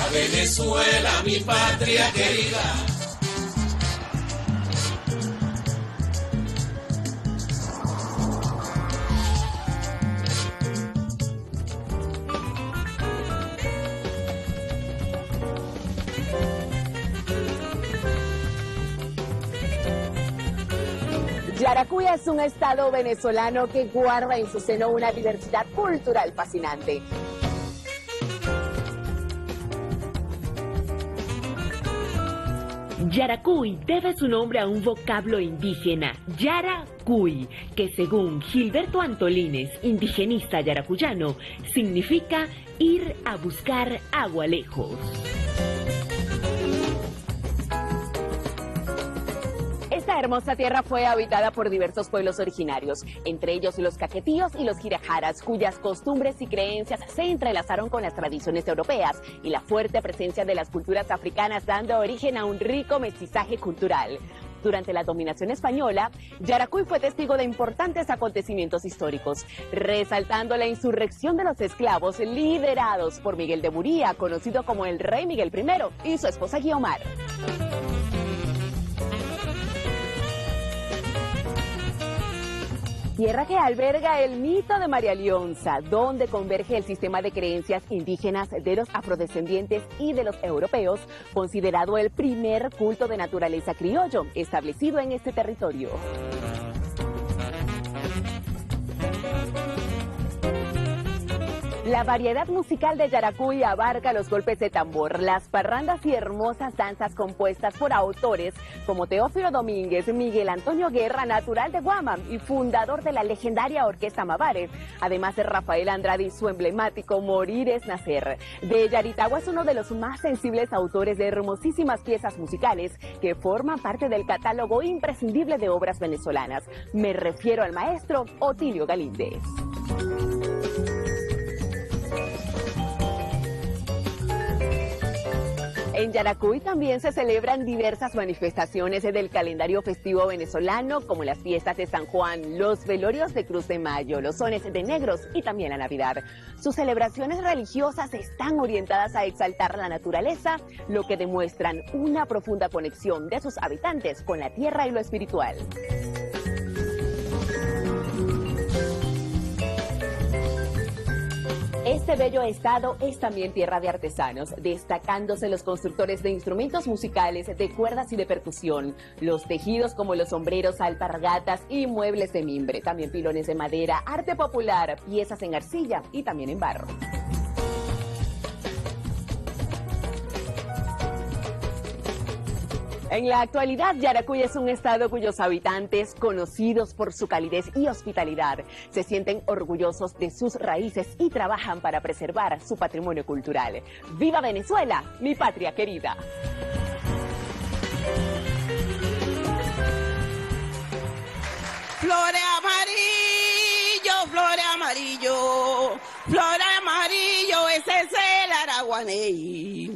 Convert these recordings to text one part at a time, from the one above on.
A Venezuela, mi patria querida. Yaracuy es un estado venezolano que guarda en su seno una diversidad cultural fascinante. Yaracuy debe su nombre a un vocablo indígena, Yaracuy, que según Gilberto Antolines, indigenista yaracuyano, significa ir a buscar agua lejos. Hermosa tierra fue habitada por diversos pueblos originarios, entre ellos los caquetíos y los girajaras, cuyas costumbres y creencias se entrelazaron con las tradiciones europeas y la fuerte presencia de las culturas africanas dando origen a un rico mestizaje cultural. Durante la dominación española, Yaracuy fue testigo de importantes acontecimientos históricos, resaltando la insurrección de los esclavos liderados por Miguel de Muría, conocido como el rey Miguel I, y su esposa Guiomar. Tierra que alberga el mito de María Leonza, donde converge el sistema de creencias indígenas de los afrodescendientes y de los europeos, considerado el primer culto de naturaleza criollo establecido en este territorio. La variedad musical de Yaracuy abarca los golpes de tambor, las parrandas y hermosas danzas compuestas por autores como Teófilo Domínguez, Miguel Antonio Guerra, natural de Guamam y fundador de la legendaria Orquesta Mavare, además de Rafael Andrade y su emblemático Morir es Nacer. De Yaritagua es uno de los más sensibles autores de hermosísimas piezas musicales que forman parte del catálogo imprescindible de obras venezolanas. Me refiero al maestro Otilio Galíndez. En Yaracuy también se celebran diversas manifestaciones del calendario festivo venezolano, como las fiestas de San Juan, los velorios de Cruz de Mayo, los sones de negros y también la Navidad. Sus celebraciones religiosas están orientadas a exaltar la naturaleza, lo que demuestran una profunda conexión de sus habitantes con la tierra y lo espiritual. Este bello estado es también tierra de artesanos, destacándose los constructores de instrumentos musicales, de cuerdas y de percusión, los tejidos como los sombreros, alpargatas y muebles de mimbre, también pilones de madera, arte popular, piezas en arcilla y también en barro. En la actualidad, Yaracuy es un estado cuyos habitantes, conocidos por su calidez y hospitalidad, se sienten orgullosos de sus raíces y trabajan para preservar su patrimonio cultural. ¡Viva Venezuela, mi patria querida! Flores amarillo, flores amarillo, flores amarillo, ese es el araguaney.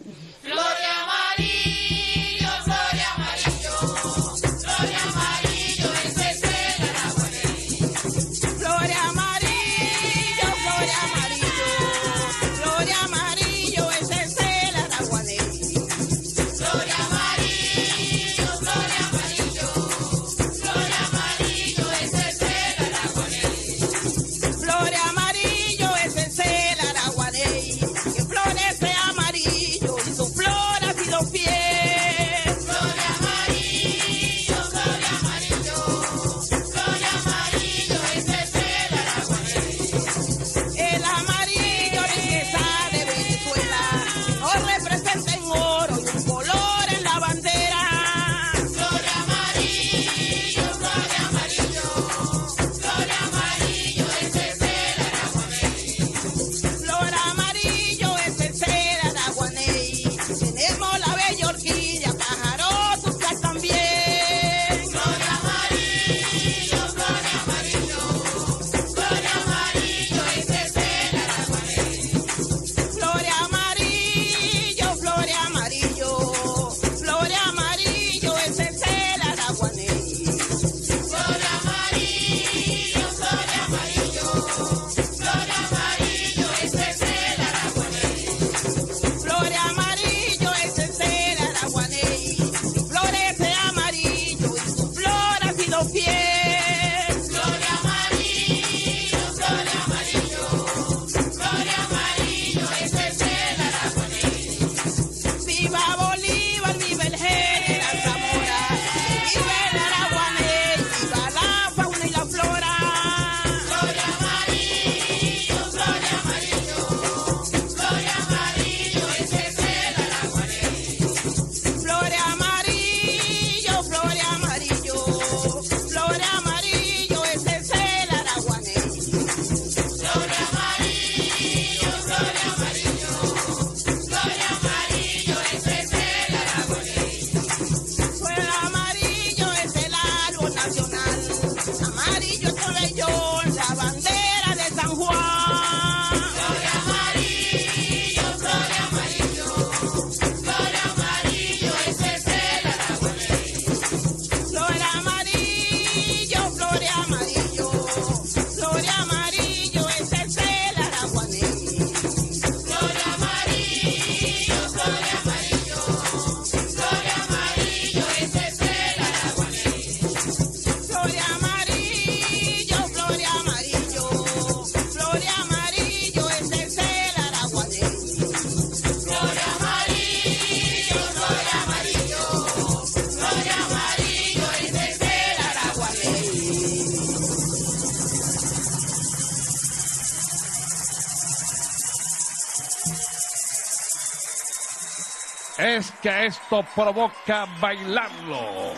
Es que esto provoca bailarlo.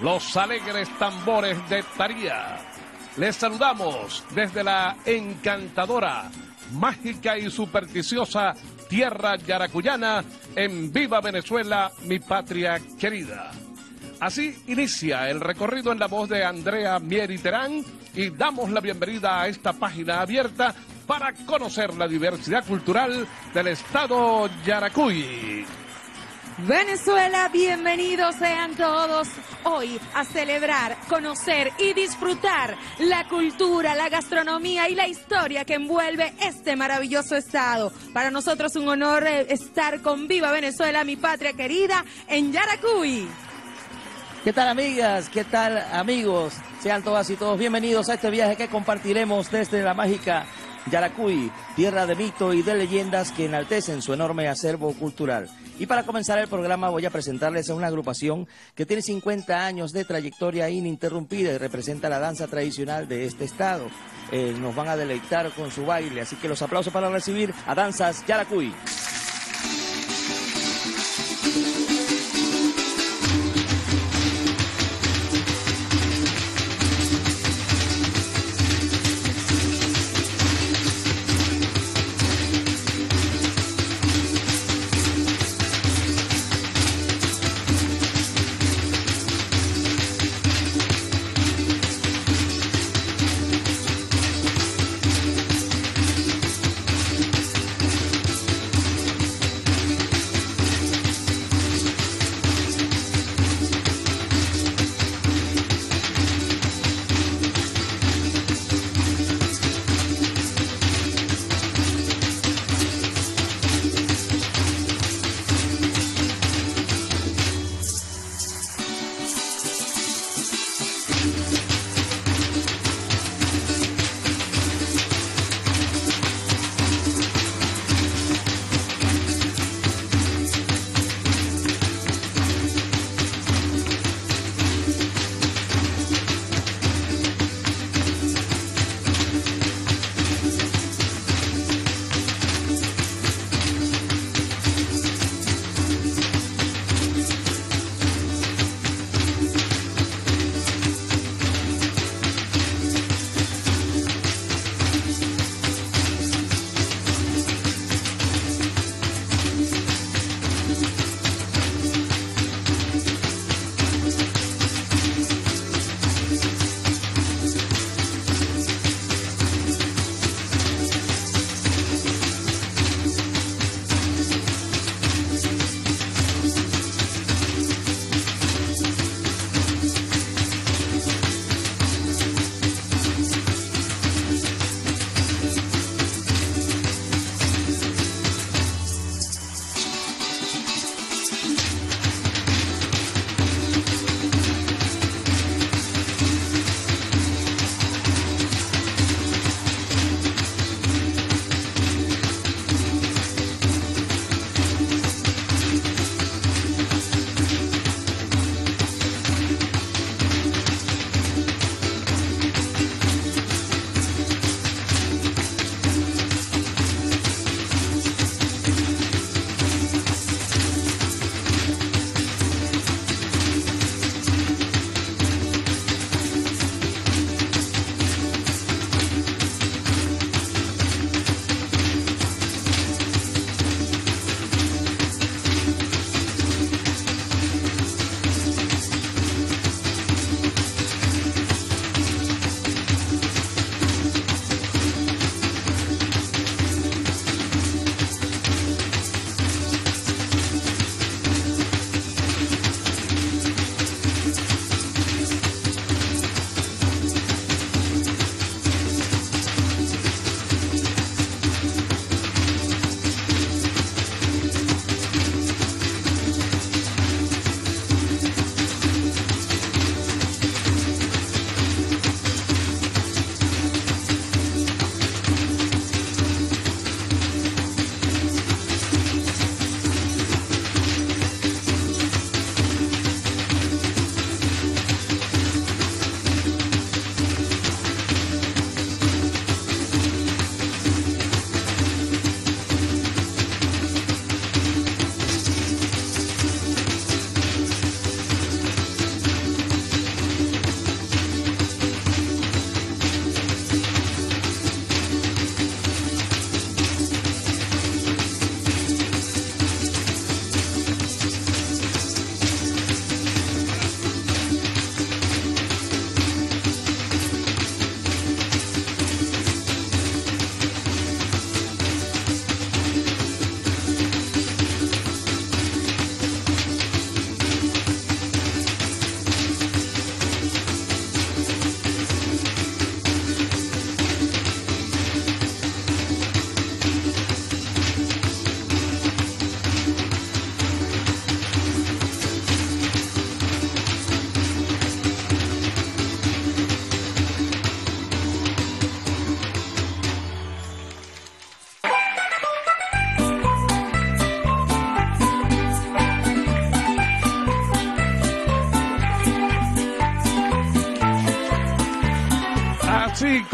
Los alegres tambores de Taría. Les saludamos desde la encantadora, mágica y supersticiosa tierra yaracuyana en Viva Venezuela, mi patria querida. Así inicia el recorrido en la voz de Andrea Mieri Terán y damos la bienvenida a esta página abierta para conocer la diversidad cultural del estado Yaracuy. Venezuela, bienvenidos sean todos hoy a celebrar, conocer y disfrutar la cultura, la gastronomía y la historia que envuelve este maravilloso estado. Para nosotros un honor eh, estar con Viva Venezuela, mi patria querida, en Yaracuy. ¿Qué tal amigas? ¿Qué tal amigos? Sean todas y todos bienvenidos a este viaje que compartiremos desde la mágica Yaracuy, tierra de mito y de leyendas que enaltecen su enorme acervo cultural. Y para comenzar el programa voy a presentarles a una agrupación que tiene 50 años de trayectoria ininterrumpida y representa la danza tradicional de este estado. Eh, nos van a deleitar con su baile, así que los aplausos para recibir a Danzas Yaracuy.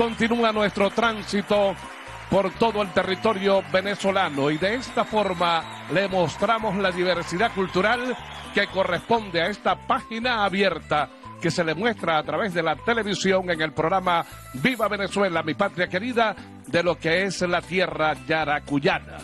Continúa nuestro tránsito por todo el territorio venezolano y de esta forma le mostramos la diversidad cultural que corresponde a esta página abierta que se le muestra a través de la televisión en el programa Viva Venezuela, mi patria querida, de lo que es la tierra yaracuyana.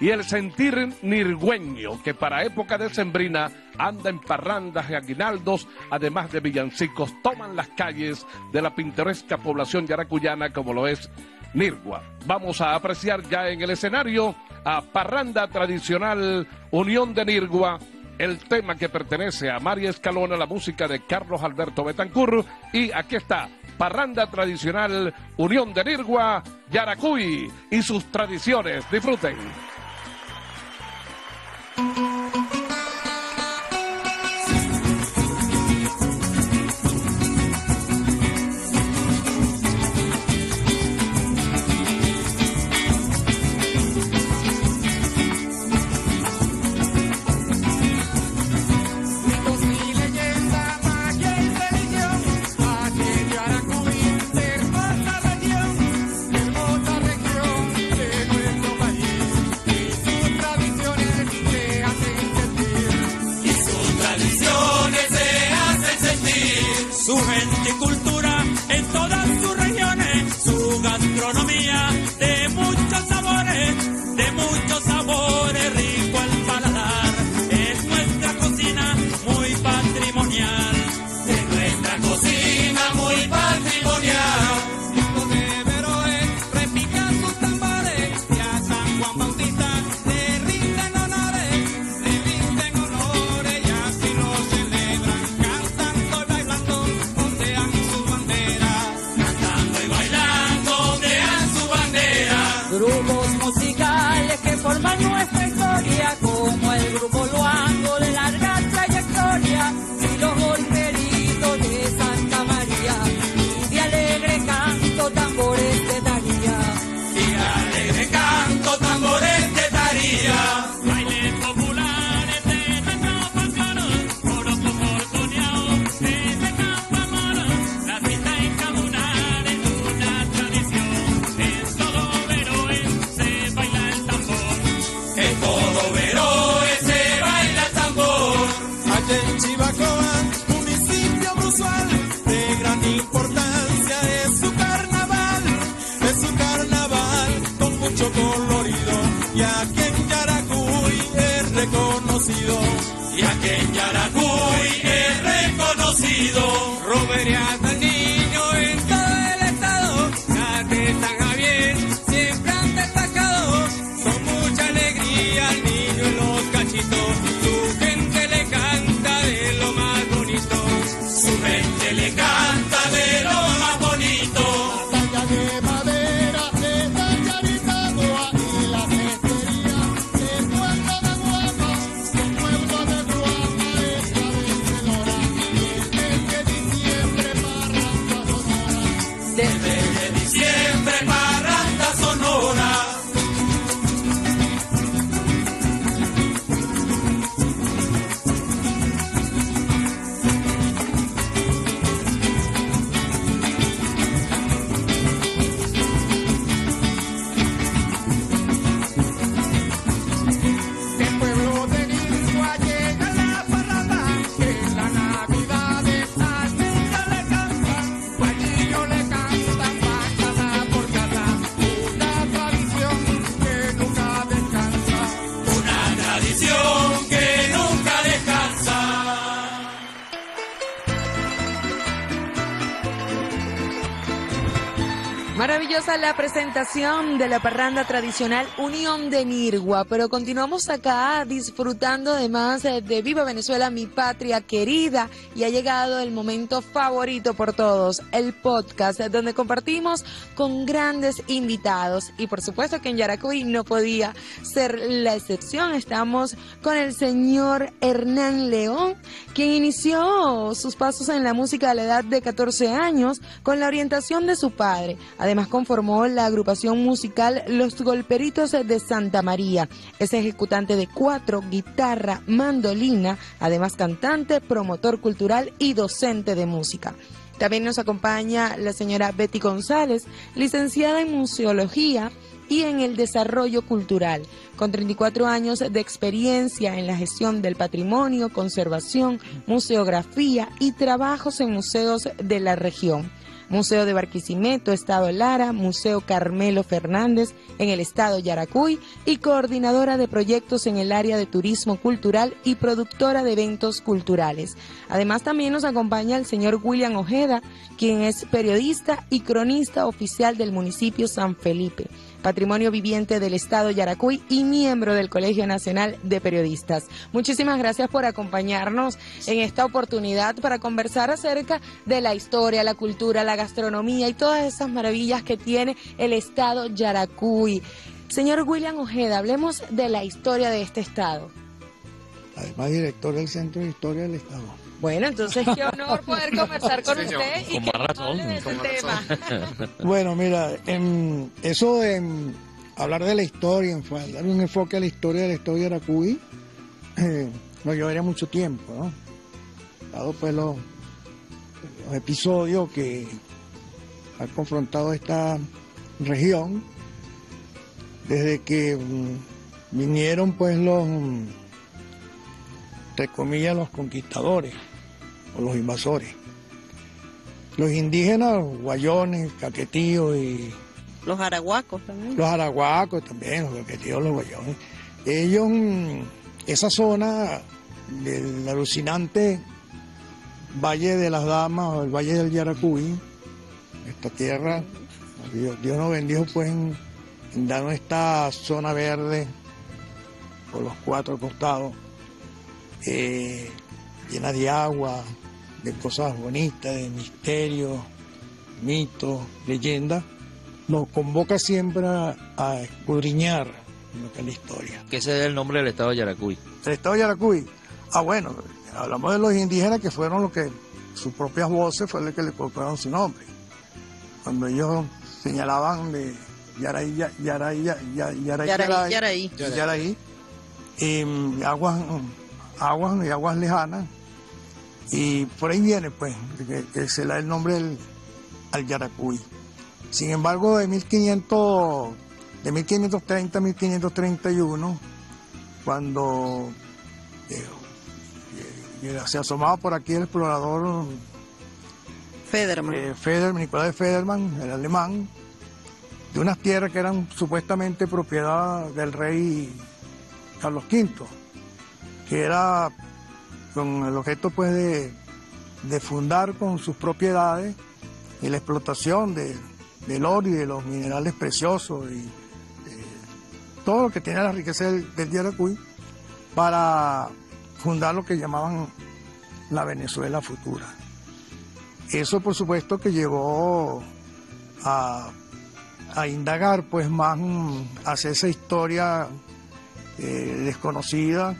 Y el sentir nirgüeño que para época decembrina anda en parrandas y aguinaldos, además de villancicos, toman las calles de la pintoresca población yaracuyana como lo es Nirgua. Vamos a apreciar ya en el escenario a Parranda Tradicional Unión de Nirgua, el tema que pertenece a María Escalona, la música de Carlos Alberto Betancur. Y aquí está, Parranda Tradicional Unión de Nirgua, Yaracuy y sus tradiciones. Disfruten. Mitos Maravillosa la presentación de la parranda tradicional Unión de Nirgua, pero continuamos acá disfrutando además de Viva Venezuela, mi patria querida, y ha llegado el momento favorito por todos, el podcast, donde compartimos con grandes invitados. Y por supuesto que en Yaracuy no podía ser la excepción, estamos con el señor Hernán León, quien inició sus pasos en la música a la edad de 14 años con la orientación de su padre. Además conformó la agrupación musical Los Golperitos de Santa María. Es ejecutante de cuatro, guitarra, mandolina, además cantante, promotor cultural y docente de música. También nos acompaña la señora Betty González, licenciada en Museología y en el Desarrollo Cultural, con 34 años de experiencia en la gestión del patrimonio, conservación, museografía y trabajos en museos de la región. Museo de Barquisimeto, Estado Lara, Museo Carmelo Fernández en el Estado Yaracuy y coordinadora de proyectos en el área de turismo cultural y productora de eventos culturales. Además también nos acompaña el señor William Ojeda, quien es periodista y cronista oficial del municipio San Felipe. Patrimonio Viviente del Estado Yaracuy y miembro del Colegio Nacional de Periodistas. Muchísimas gracias por acompañarnos en esta oportunidad para conversar acerca de la historia, la cultura, la gastronomía y todas esas maravillas que tiene el Estado Yaracuy. Señor William Ojeda, hablemos de la historia de este Estado. Además, director del Centro de Historia del Estado. Bueno, entonces qué honor poder conversar con usted y Con que más razón, de más tema. Bueno, mira, en eso de en hablar de la historia, en dar un enfoque a la historia del Estado de Yaracuy, eh, nos llevaría mucho tiempo, ¿no? Dado pues los, los episodios que han confrontado esta región, desde que mm, vinieron pues los, entre comillas, los conquistadores o los invasores. Los indígenas, los guayones, caquetíos y Los arahuacos también. los arahuacos también, los caquetíos, los guayones. Ellos, mm, esa zona del alucinante Valle de las Damas o el Valle del Yaracuy, esta tierra, Dios, Dios nos bendijo pues en, en darnos esta zona verde por los cuatro costados, eh, llena de agua, de cosas bonitas, de misterios, mitos, leyendas, nos convoca siempre a, escudriñar lo que es la historia. Que ese es el nombre del estado de Yaracuy. El estado de Yaracuy, ah bueno, hablamos de los indígenas que fueron los que, sus propias voces fue lo que le colocaron su nombre. Cuando ellos señalaban de Yaraí, Ya- Yaraí, Ya- Ya- Yaraí, Yaraí, Yaraí. Yaraí, y mm, aguas, aguas y aguas lejanas. Y por ahí viene, pues, que, que se le da el nombre del- al Yaracuy. Sin embargo, de 1500, de 1530 a 1531, cuando eh, eh, se asomaba por aquí el explorador Federman. eh, Federman, Nicolás de Federman, el alemán, de unas tierras que eran supuestamente propiedad del rey Carlos V, que era con el objeto pues de, fundar con sus propiedades la explotación de- del oro y de los minerales preciosos y eh, todo lo que tiene la riqueza del, del para fundar lo que llamaban la Venezuela futura. Eso por supuesto que llevó a, indagar pues más hacia esa historia eh, desconocida,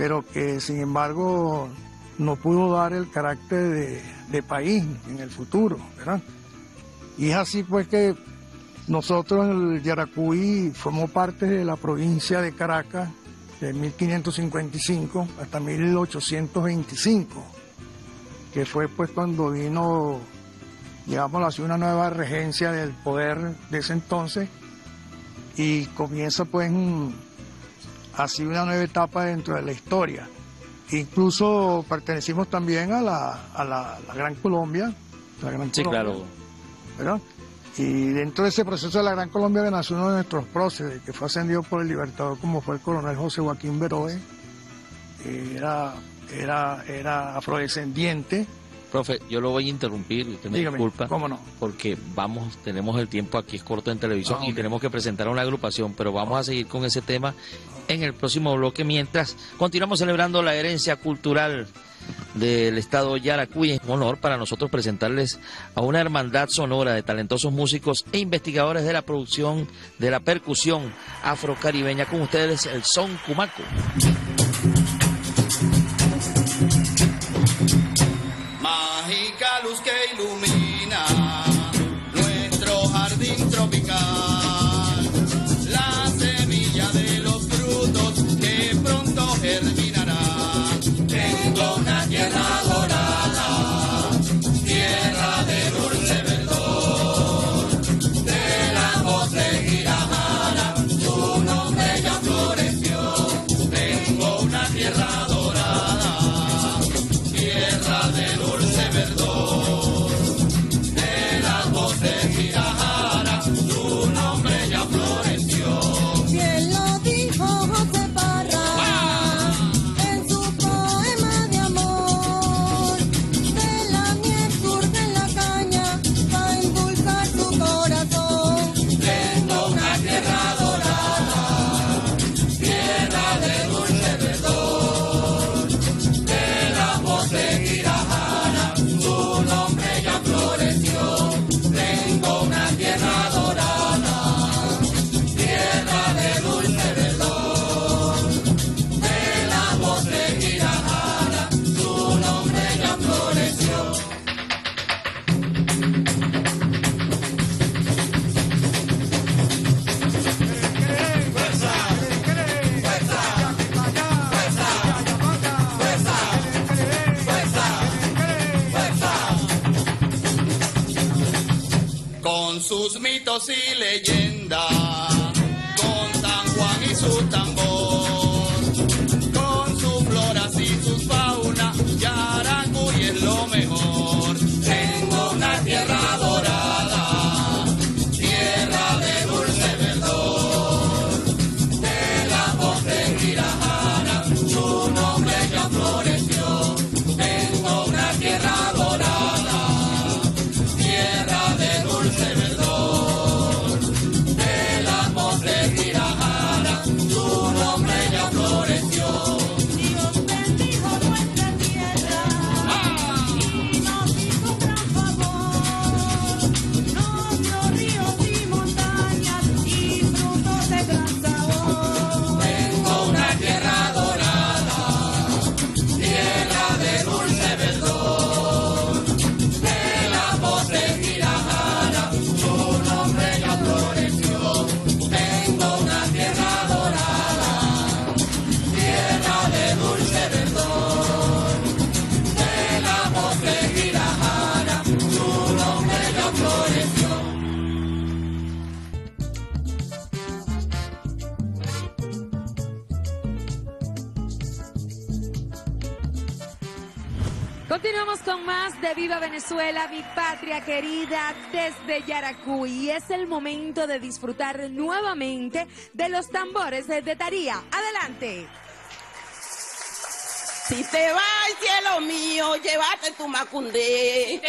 pero que sin embargo no pudo dar el carácter de, país en el futuro, ¿verdad? Y es así pues que nosotros el Yaracuy formó parte de la provincia de Caracas de 1555 hasta 1825 que fue pues cuando vino, digamos así, una nueva regencia del poder de ese entonces y comienza pues mm, así una nueva etapa dentro de la historia. Incluso pertenecimos también a la, a la, la Gran Colombia, la Gran Sí, Colombia, claro. ¿verdad? Y dentro de ese proceso de la Gran Colombia que nació uno de nuestros próceres, que fue ascendido por el libertador como fue el coronel José Joaquín Beroe, era, era, era afrodescendiente, Profe, yo lo voy a interrumpir, usted me Dígame, disculpa. ¿cómo no? Porque vamos, tenemos el tiempo aquí es corto en televisión Ah, y tenemos que presentar a una agrupación, pero vamos a seguir con ese tema en el próximo bloque mientras continuamos celebrando la herencia cultural del estado Yaracuy. Es un honor para nosotros presentarles a una hermandad sonora de talentosos músicos e investigadores de la producción de la percusión afrocaribeña. Con ustedes el Son Cumaco. Yaracuy y es el momento de disfrutar nuevamente de los tambores de Taría. Adelante. Si te vas, cielo mío, llévate tu macundé.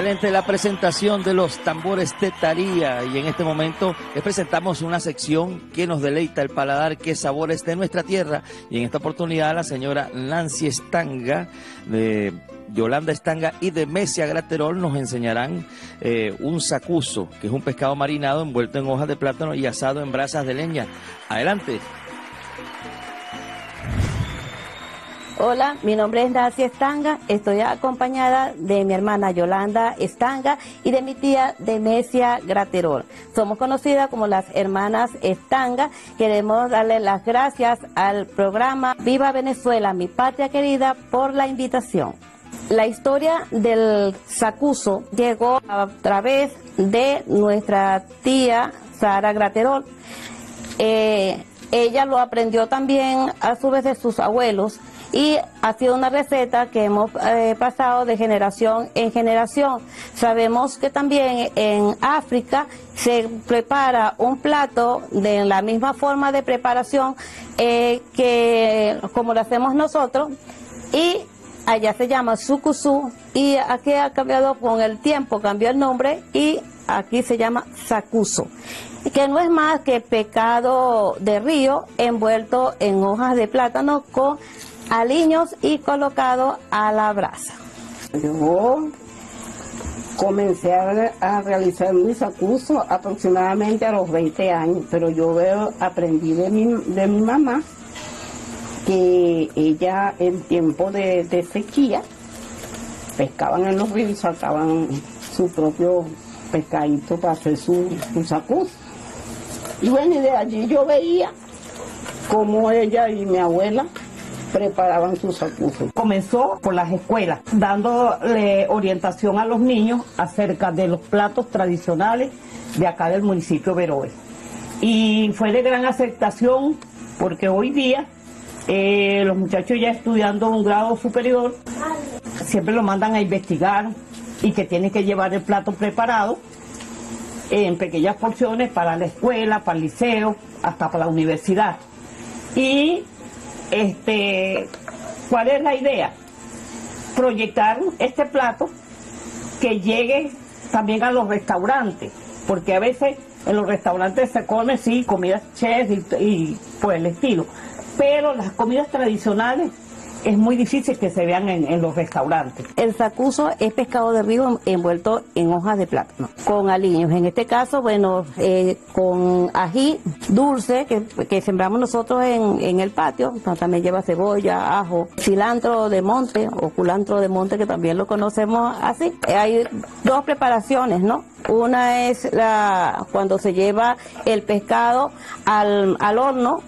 Excelente la presentación de los tambores de Taría y en este momento les presentamos una sección que nos deleita el paladar, qué sabores de nuestra tierra y en esta oportunidad la señora Nancy Estanga de Yolanda Estanga y de Mesia Graterol nos enseñarán eh, un sacuso, que es un pescado marinado envuelto en hojas de plátano y asado en brasas de leña. Adelante. Hola, mi nombre es Nancy Estanga, estoy acompañada de mi hermana Yolanda Estanga y de mi tía Demesia Graterol. Somos conocidas como las hermanas Estanga. Queremos darle las gracias al programa Viva Venezuela, mi patria querida, por la invitación. La historia del sacuso llegó a través de nuestra tía Sara Graterol. Eh, ella lo aprendió también a su vez de sus abuelos y ha sido una receta que hemos eh, pasado de generación en generación. Sabemos que también en África se prepara un plato de la misma forma de preparación eh, que como lo hacemos nosotros y allá se llama sukusú y aquí ha cambiado con el tiempo, cambió el nombre y aquí se llama sakuso que no es más que pecado de río envuelto en hojas de plátano con aliños y colocado a la brasa. Yo comencé a, realizar mis acusos aproximadamente a los 20 años, pero yo veo, aprendí de mi, de mi mamá que ella en tiempo de, de sequía pescaban en los ríos y sacaban su propio pescadito para hacer su, su sacuso. Y bueno, y de allí yo veía cómo ella y mi abuela preparaban sus sacusos. Comenzó por las escuelas, dándole orientación a los niños acerca de los platos tradicionales de acá del municipio de Veroe. Y fue de gran aceptación porque hoy día eh, los muchachos ya estudiando un grado superior siempre lo mandan a investigar y que tienen que llevar el plato preparado en pequeñas porciones para la escuela, para el liceo, hasta para la universidad. Y este, ¿cuál es la idea? Proyectar este plato que llegue también a los restaurantes, porque a veces en los restaurantes se come, sí, comidas chef y, y por el estilo, pero las comidas tradicionales es muy difícil que se vean en, los restaurantes. El sacuso es pescado de río envuelto en hojas de plátano, con aliños. En este caso, bueno, eh, con ají dulce que, que sembramos nosotros en, en el patio, también lleva cebolla, ajo, cilantro de monte o culantro de monte que también lo conocemos así. Hay dos preparaciones, ¿no? Una es la cuando se lleva el pescado al, al horno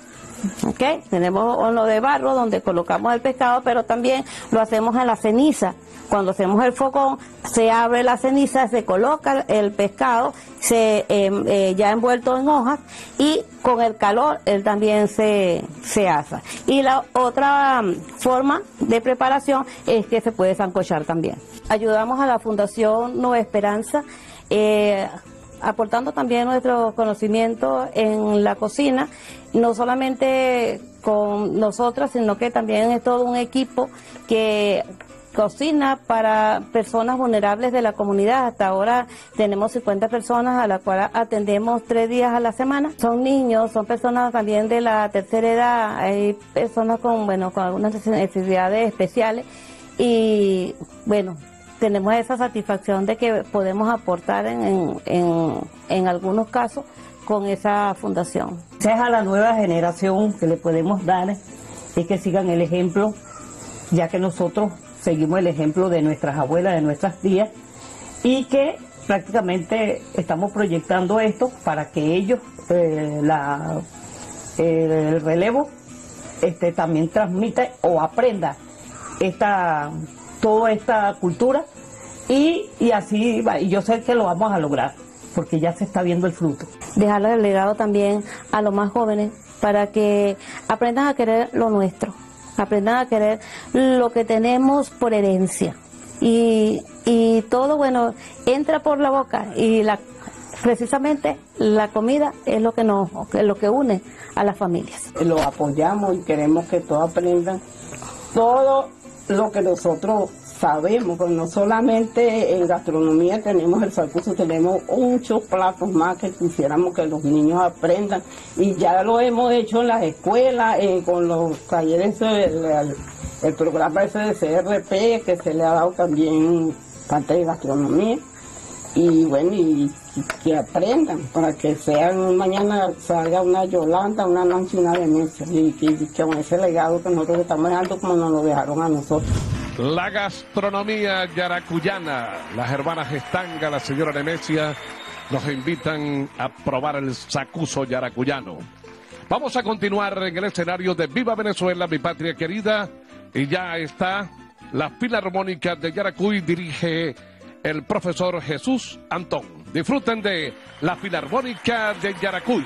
¿ok? Tenemos horno de barro donde colocamos el pescado, pero también lo hacemos en la ceniza. Cuando hacemos el fogón, se abre la ceniza, se coloca el pescado, se eh, eh, ya envuelto en hojas y con el calor él también se, se asa. Y la otra mm, forma de preparación es que se puede sancochar también. Ayudamos a la Fundación Nueva Esperanza. eh, aportando también nuestro conocimiento en la cocina, no solamente con nosotras, sino que también es todo un equipo que cocina para personas vulnerables de la comunidad. Hasta ahora tenemos 50 personas a las cuales atendemos tres días a la semana. Son niños, son personas también de la tercera edad, hay personas con, bueno, con algunas necesidades especiales y bueno, tenemos esa satisfacción de que podemos aportar en, en, en, algunos casos con esa fundación. Es a la nueva generación que le podemos dar es que sigan el ejemplo, ya que nosotros seguimos el ejemplo de nuestras abuelas, de nuestras tías, y que prácticamente estamos proyectando esto para que ellos, eh, la, eh, el relevo, este, también transmita o aprenda esta, toda esta cultura y, y así va. Y yo sé que lo vamos a lograr porque ya se está viendo el fruto. Dejarle el legado también a los más jóvenes para que aprendan a querer lo nuestro, aprendan a querer lo que tenemos por herencia. Y, y todo, bueno, entra por la boca y la, precisamente la comida es lo que nos, es lo que une a las familias. Lo apoyamos y queremos que todos aprendan todo lo que nosotros sabemos que no solamente en gastronomía tenemos el sacuso, tenemos muchos platos más que quisiéramos que los niños aprendan. Y ya lo hemos hecho en las escuelas, eh, con los talleres, el, el- programa ese CRP que se le ha dado también parte de gastronomía y bueno, y, que aprendan para que sean mañana salga una Yolanda, una Nancy, una Venecia y que, con ese legado que nosotros estamos dejando como nos lo dejaron a nosotros. La gastronomía yaracuyana, las hermanas Estanga, la señora Nemesia, nos invitan a probar el sacuso yaracuyano. Vamos a continuar en el escenario de Viva Venezuela, mi patria querida, y ya está la Filarmónica de Yaracuy, dirige el profesor Jesús Antón. Disfruten de la Filarmónica de Yaracuy.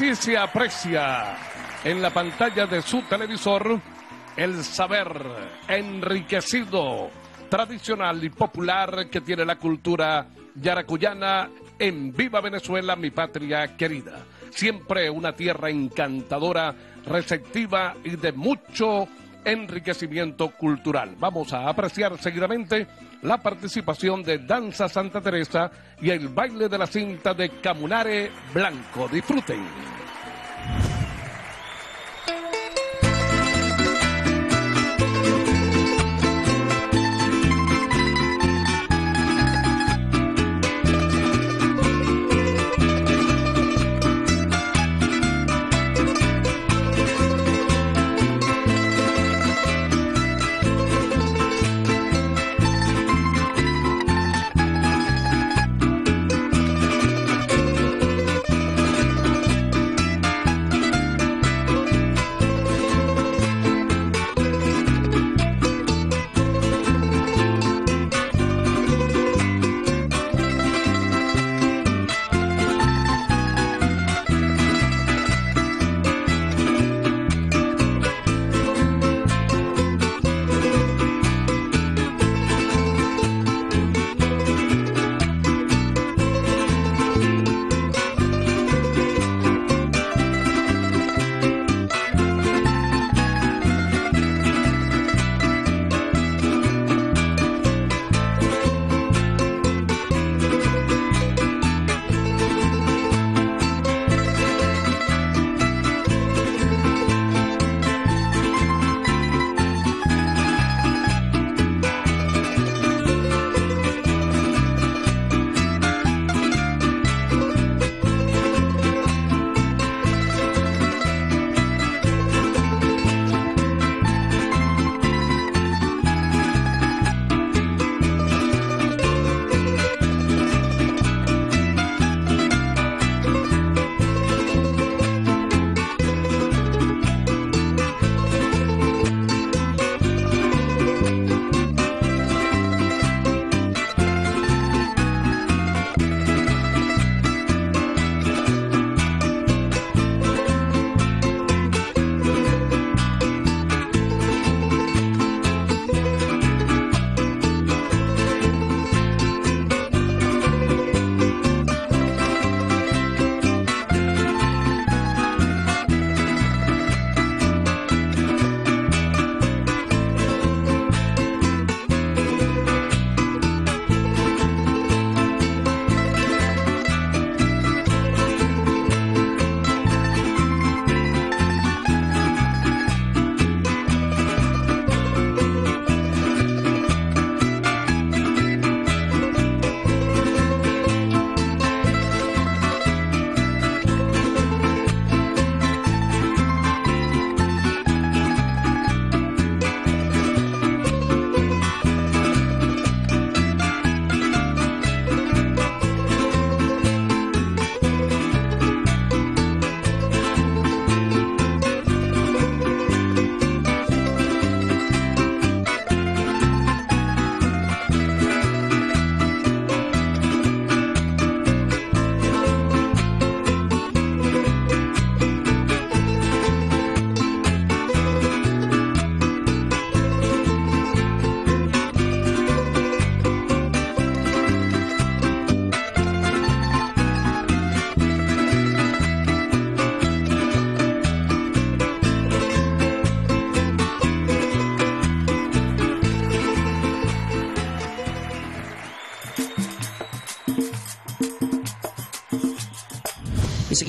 Así se aprecia en la pantalla de su televisor el saber enriquecido, tradicional y popular que tiene la cultura yaracuyana en Viva Venezuela, mi patria querida. Siempre una tierra encantadora, receptiva y de mucho enriquecimiento cultural. Vamos a apreciar seguidamente la participación de Danza Santa Teresa y el baile de la cinta de Camunare Blanco. Disfruten.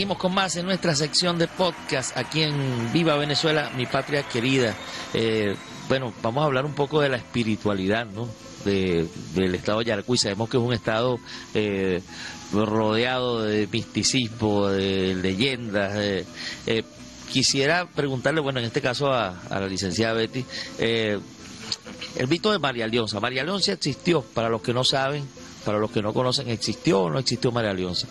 Seguimos con más en nuestra sección de podcast aquí en Viva Venezuela, mi patria querida. Eh, bueno, vamos a hablar un poco de la espiritualidad, ¿no? De- del estado de Yaracuy. Sabemos que es un estado eh, rodeado de misticismo, de leyendas. de- eh, quisiera preguntarle, bueno, en este caso a, la licenciada Betty, eh, el mito de María Leonza. María Leonza existió, para los que no saben, para los que no conocen, ¿existió o no existió María Leonza?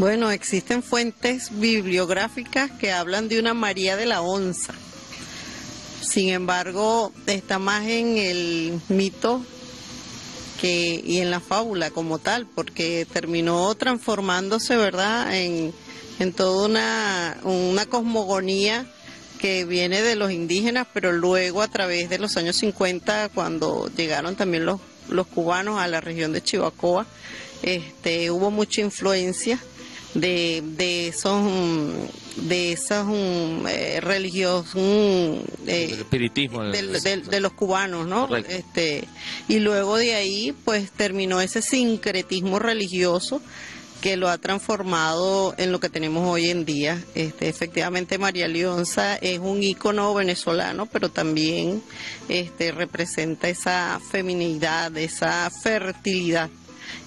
Bueno, existen fuentes bibliográficas que hablan de una María de la Onza. Sin embargo, está más en el mito que, y en la fábula como tal, porque terminó transformándose, ¿verdad?, en, en toda una, una cosmogonía que viene de los indígenas, pero luego a través de los años 50, cuando llegaron también los, los cubanos a la región de Chivacoa, este, hubo mucha influencia de, de esos de esas eh, religios eh, El espiritismo. el- del- del- de los cubanos, ¿no? Correcto. Este, y luego de ahí, pues terminó ese sincretismo religioso que lo ha transformado en lo que tenemos hoy en día. Este, efectivamente, María Leonza es un ícono venezolano, pero también este, representa esa feminidad, esa fertilidad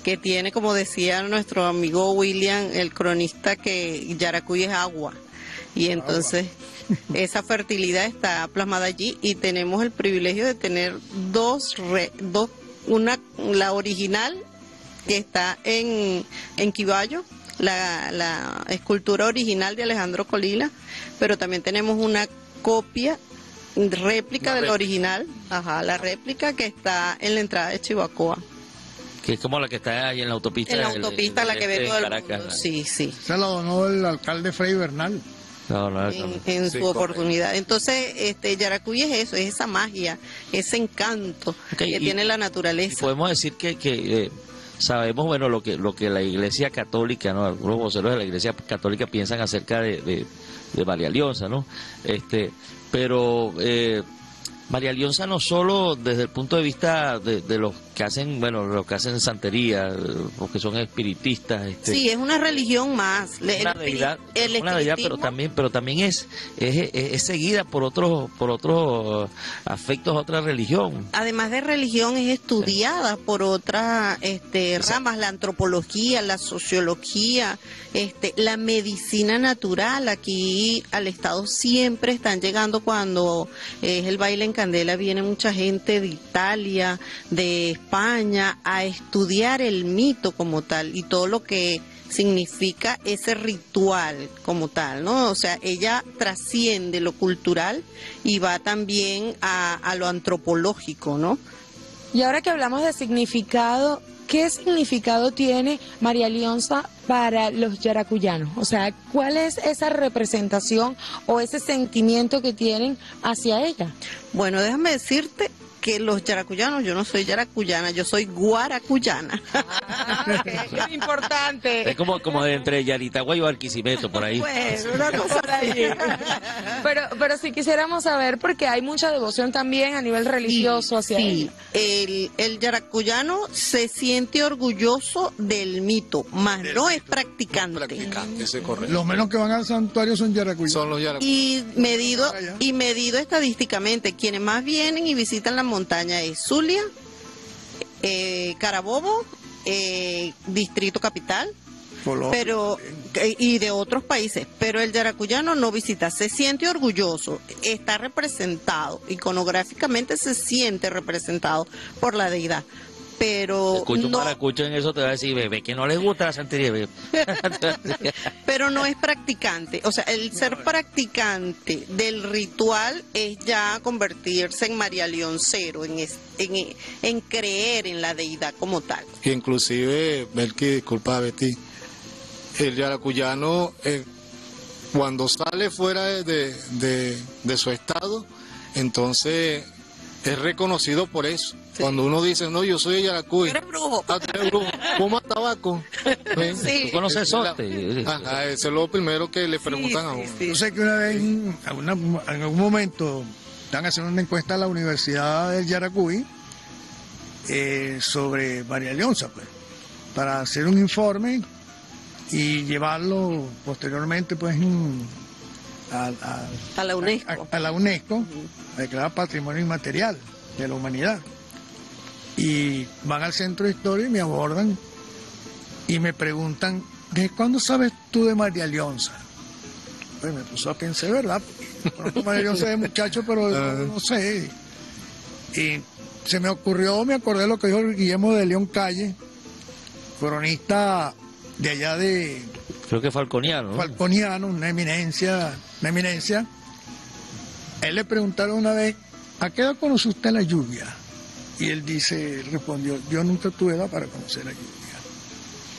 que tiene, como decía nuestro amigo William, el cronista, que Yaracuy es agua. Y entonces esa fertilidad está plasmada allí y tenemos el privilegio de tener dos, re- dos una, la original que está en, en Quiballo, la, la escultura original de Alejandro Colila, pero también tenemos una copia réplica de la original, ajá, la réplica que está en la entrada de Chihuahua. Que es como la que está ahí en la autopista. En la autopista, del la que ve este todo el Caracas. mundo. Sí, sí. Se la donó el alcalde Frei Bernal. No, no, en, en su oportunidad. Entonces, este Yaracuy es eso, es esa magia, ese encanto que y- tiene la naturaleza. podemos decir que, que eh, sabemos, bueno, lo que lo que la Iglesia Católica, ¿no? Algunos voceros de la Iglesia Católica piensan acerca de, de, de María Leonza, ¿no? Este, pero eh, María Leonza no solo desde el punto de vista de, de los que hacen, bueno, los que hacen santería, eh, los que son espiritistas, este, Sí, es una religión más. Una deidad, el una deidad, pero también, pero también es, es, es- seguida por otros, por otros afectos a otra religión. además de religión, es estudiada por otras este, ramas, la antropología, la sociología, este, la medicina natural. Aquí al Estado siempre están llegando cuando es el baile en candela, viene mucha gente de Italia, de España, a estudiar el mito como tal y todo lo que significa ese ritual como tal, ¿no? O sea, ella trasciende lo cultural y va también a, a lo antropológico, ¿no? Y ahora que hablamos de significado, ¿qué significado tiene María Leonza para los yaracuyanos? O sea, ¿cuál es esa representación o ese sentimiento que tienen hacia ella? Bueno, déjame decirte que los yaracuyanos, yo no soy yaracuyana, yo soy guaracuyana. Es importante. Es como, como de entre Yaritagua y Barquisimeto, por ahí. Pues, una cosa Por ahí. Pero, pero si quisiéramos saber, porque hay mucha devoción también a nivel religioso hacia Sí, el, el yaracuyano se siente orgulloso del mito, más no es practicante. Los menos que van al santuario son yaracuyanos. Son los yaracuyanos. Y medido, y medido estadísticamente, quienes más vienen y visitan la montaña es Zulia, eh, Carabobo, eh, Distrito Capital, Colombia. pero eh, y de otros países, pero el yaracuyano no visita, se siente orgulloso, está representado, iconográficamente se siente representado por la deidad, pero Escucha un no, maracucho en eso, te va a decir, bebé, que no le gusta la santería. bebé. pero no es practicante. O sea, el ser practicante del ritual es ya convertirse en María Leoncero, en, es- en, en creer en la deidad como tal. Que inclusive, Belki, disculpa Betty, el yaracuyano eh, cuando sale fuera de- de- de su estado, entonces es reconocido por eso. Cuando uno dice, no, yo soy de Yaracuy. Eres brujo. Ah, tú eres brujo. Fuma tabaco. Sí. ¿Tú conoces Sote? Ajá, eso es lo primero que le preguntan a uno. Yo sé que una vez, en, algún momento, están haciendo una encuesta a la Universidad del Yaracuy eh, sobre María Leonza, pues, para hacer un informe y llevarlo posteriormente, pues, en- a, a- A la UNESCO. a- a la UNESCO, a declarar patrimonio inmaterial de la humanidad. Y van al centro de historia y me abordan y me preguntan, ¿de cuándo sabes tú de María Leonza? Pues me puso a pensar, ¿verdad? Porque conozco María Leonza de muchacho, pero no, no sé. Y se me ocurrió, me acordé de lo que dijo Guillermo de León Calle, cronista de allá de, Creo que falconiano. ¿no? Falconiano, una eminencia, una eminencia. A él le preguntaron una vez, ¿a qué edad conoce usted la lluvia? Y él dice, respondió, yo nunca tuve edad para conocer la lluvia.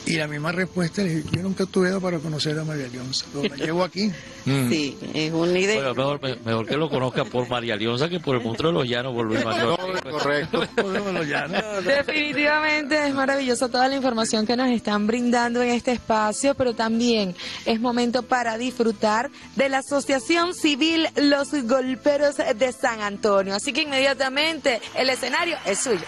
Y la misma respuesta le dije, yo nunca tuve edad para conocer a María Leonza, pero la llevo aquí. Sí, es una idea. Bueno, mejor, me- mejor que lo conozca por María Leonza que por el monstruo de los llanos, por Luis correcto. Definitivamente es maravillosa toda la información que nos están brindando en este espacio, pero también es momento para disfrutar de la Asociación Civil Los Golperos de San Antonio. Así que inmediatamente el escenario es suyo.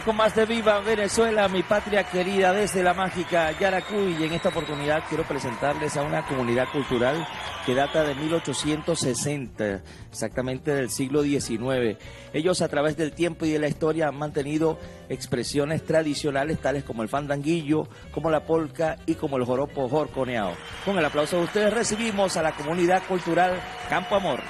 Con más de Viva Venezuela, mi patria querida, desde la mágica Yaracuy. Y en esta oportunidad quiero presentarles a una comunidad cultural que data de 1860, exactamente del siglo XIX. Ellos a través del tiempo y de la historia han mantenido expresiones tradicionales tales como el fandanguillo, como la polca y como el joropo jorconeado. Con el aplauso de ustedes recibimos a la comunidad cultural Campo Amor.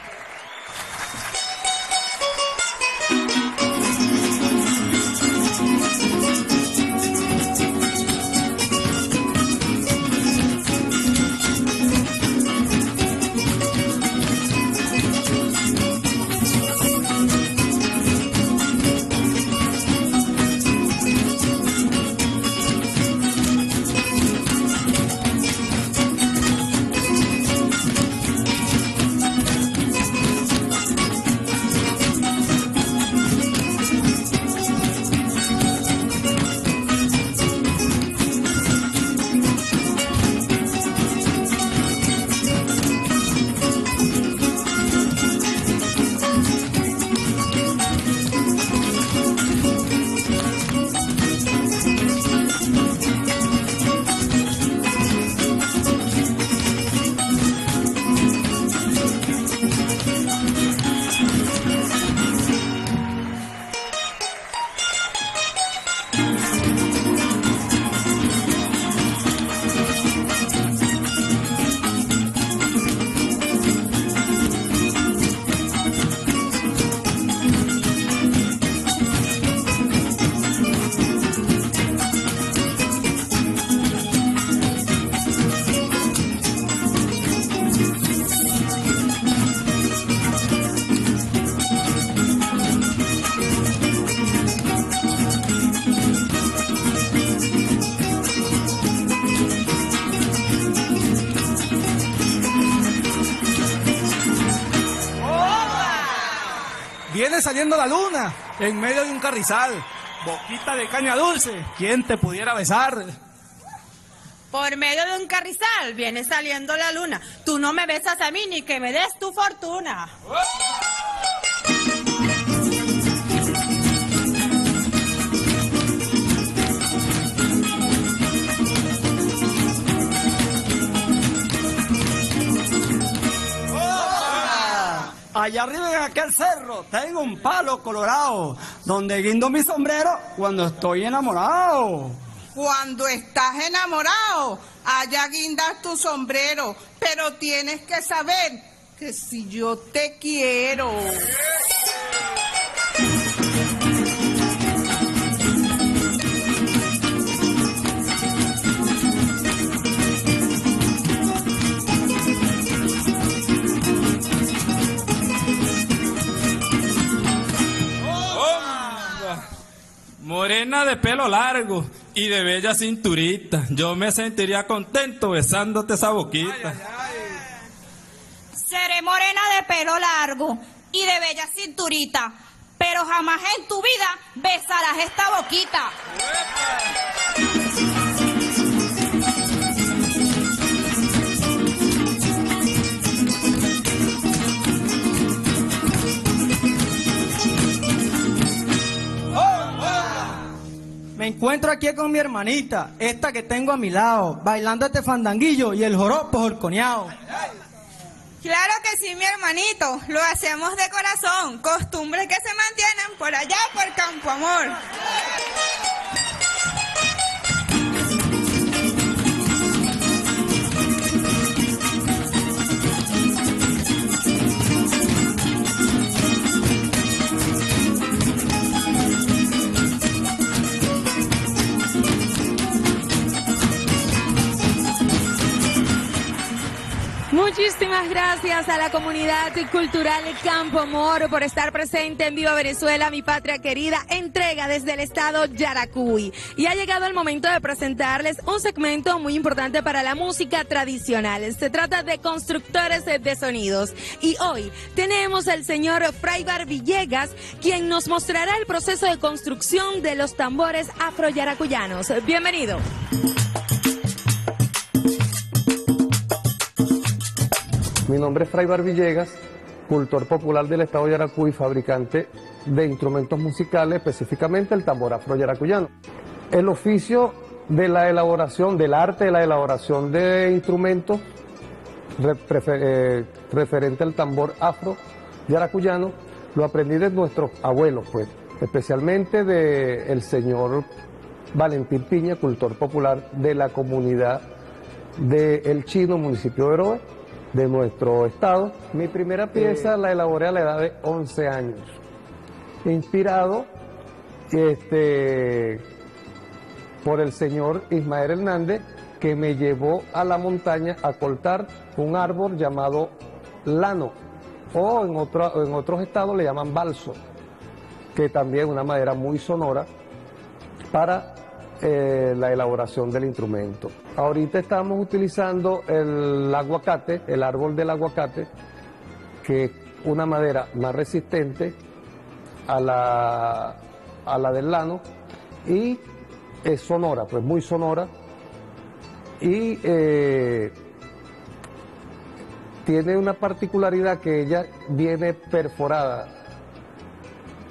Saliendo la luna en medio de un carrizal. Boquita de caña dulce, ¿quién te pudiera besar? Por medio de un carrizal viene saliendo la luna. Tú no me besas a mí ni que me des tu fortuna. Allá arriba en aquel cerro tengo un palo colorado donde guindo mi sombrero cuando estoy enamorado. Cuando estás enamorado, allá guindas tu sombrero, pero tienes que saber que si yo te quiero. Morena de pelo largo y de bella cinturita. Yo me sentiría contento besándote esa boquita. Seré morena de pelo largo y de bella cinturita, pero jamás en tu vida besarás esta boquita. Me encuentro aquí con mi hermanita, esta que tengo a mi lado, bailando este fandanguillo y el joropo jorconeado. Claro que sí, mi hermanito, lo hacemos de corazón, costumbres que se mantienen por allá por Campo Amor. Muchísimas gracias a la comunidad cultural Campo Amor por estar presente en Viva Venezuela, mi patria querida, entrega desde el estado Yaracuy. Y ha llegado el momento de presentarles un segmento muy importante para la música tradicional. Se trata de constructores de sonidos. Y hoy tenemos al señor Fraibar Villegas, quien nos mostrará el proceso de construcción de los tambores afro-yaracuyanos. Bienvenido. Mi nombre es Fraibar Villegas, cultor popular del estado de Yaracuy, fabricante de instrumentos musicales, específicamente el tambor afro-yaracuyano. El oficio de la elaboración, del arte de la elaboración de instrumentos eh, referente al tambor afro-yaracuyano, lo aprendí de nuestros abuelos, pues, especialmente del señor Valentín Piña, cultor popular de la comunidad de El Chino, municipio de Heroe, de nuestro estado. Mi primera pieza la elaboré a la edad de 11 años, inspirado este, por el señor Ismael Hernández, que me llevó a la montaña a cortar un árbol llamado lano, o en, otro- en otros estados le llaman balso, que también es una madera muy sonora para eh, la elaboración del instrumento. Ahorita estamos utilizando el aguacate, el árbol del aguacate, que es una madera más resistente a la, a del lano y es sonora, pues muy sonora. Y eh, tiene una particularidad que ella viene perforada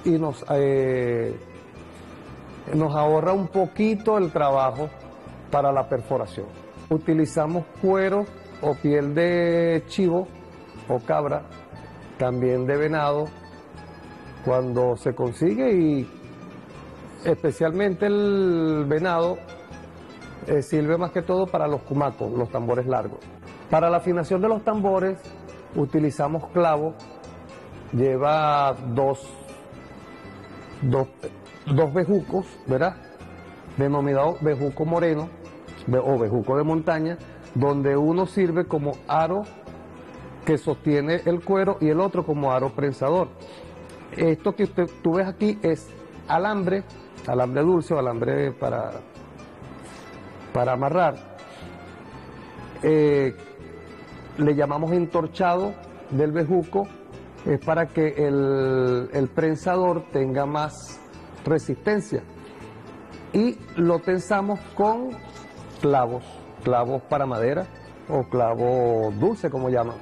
y nos, eh, nos ahorra un poquito el trabajo para la perforación. Utilizamos cuero o piel de chivo o cabra, también de venado, cuando se consigue y especialmente el venado eh, sirve más que todo para los cumacos, los tambores largos. Para la afinación de los tambores utilizamos clavo, lleva dos, dos, dos bejucos, ¿verdad? Denominado bejuco moreno o bejuco de montaña, donde uno sirve como aro que sostiene el cuero y el otro como aro prensador. Esto que usted, tú ves aquí es alambre, alambre dulce o alambre para, para amarrar. Eh, le llamamos entorchado del bejuco es para que el prensador tenga más resistencia. Y lo tensamos con clavos, clavos para madera o clavo dulce como llaman,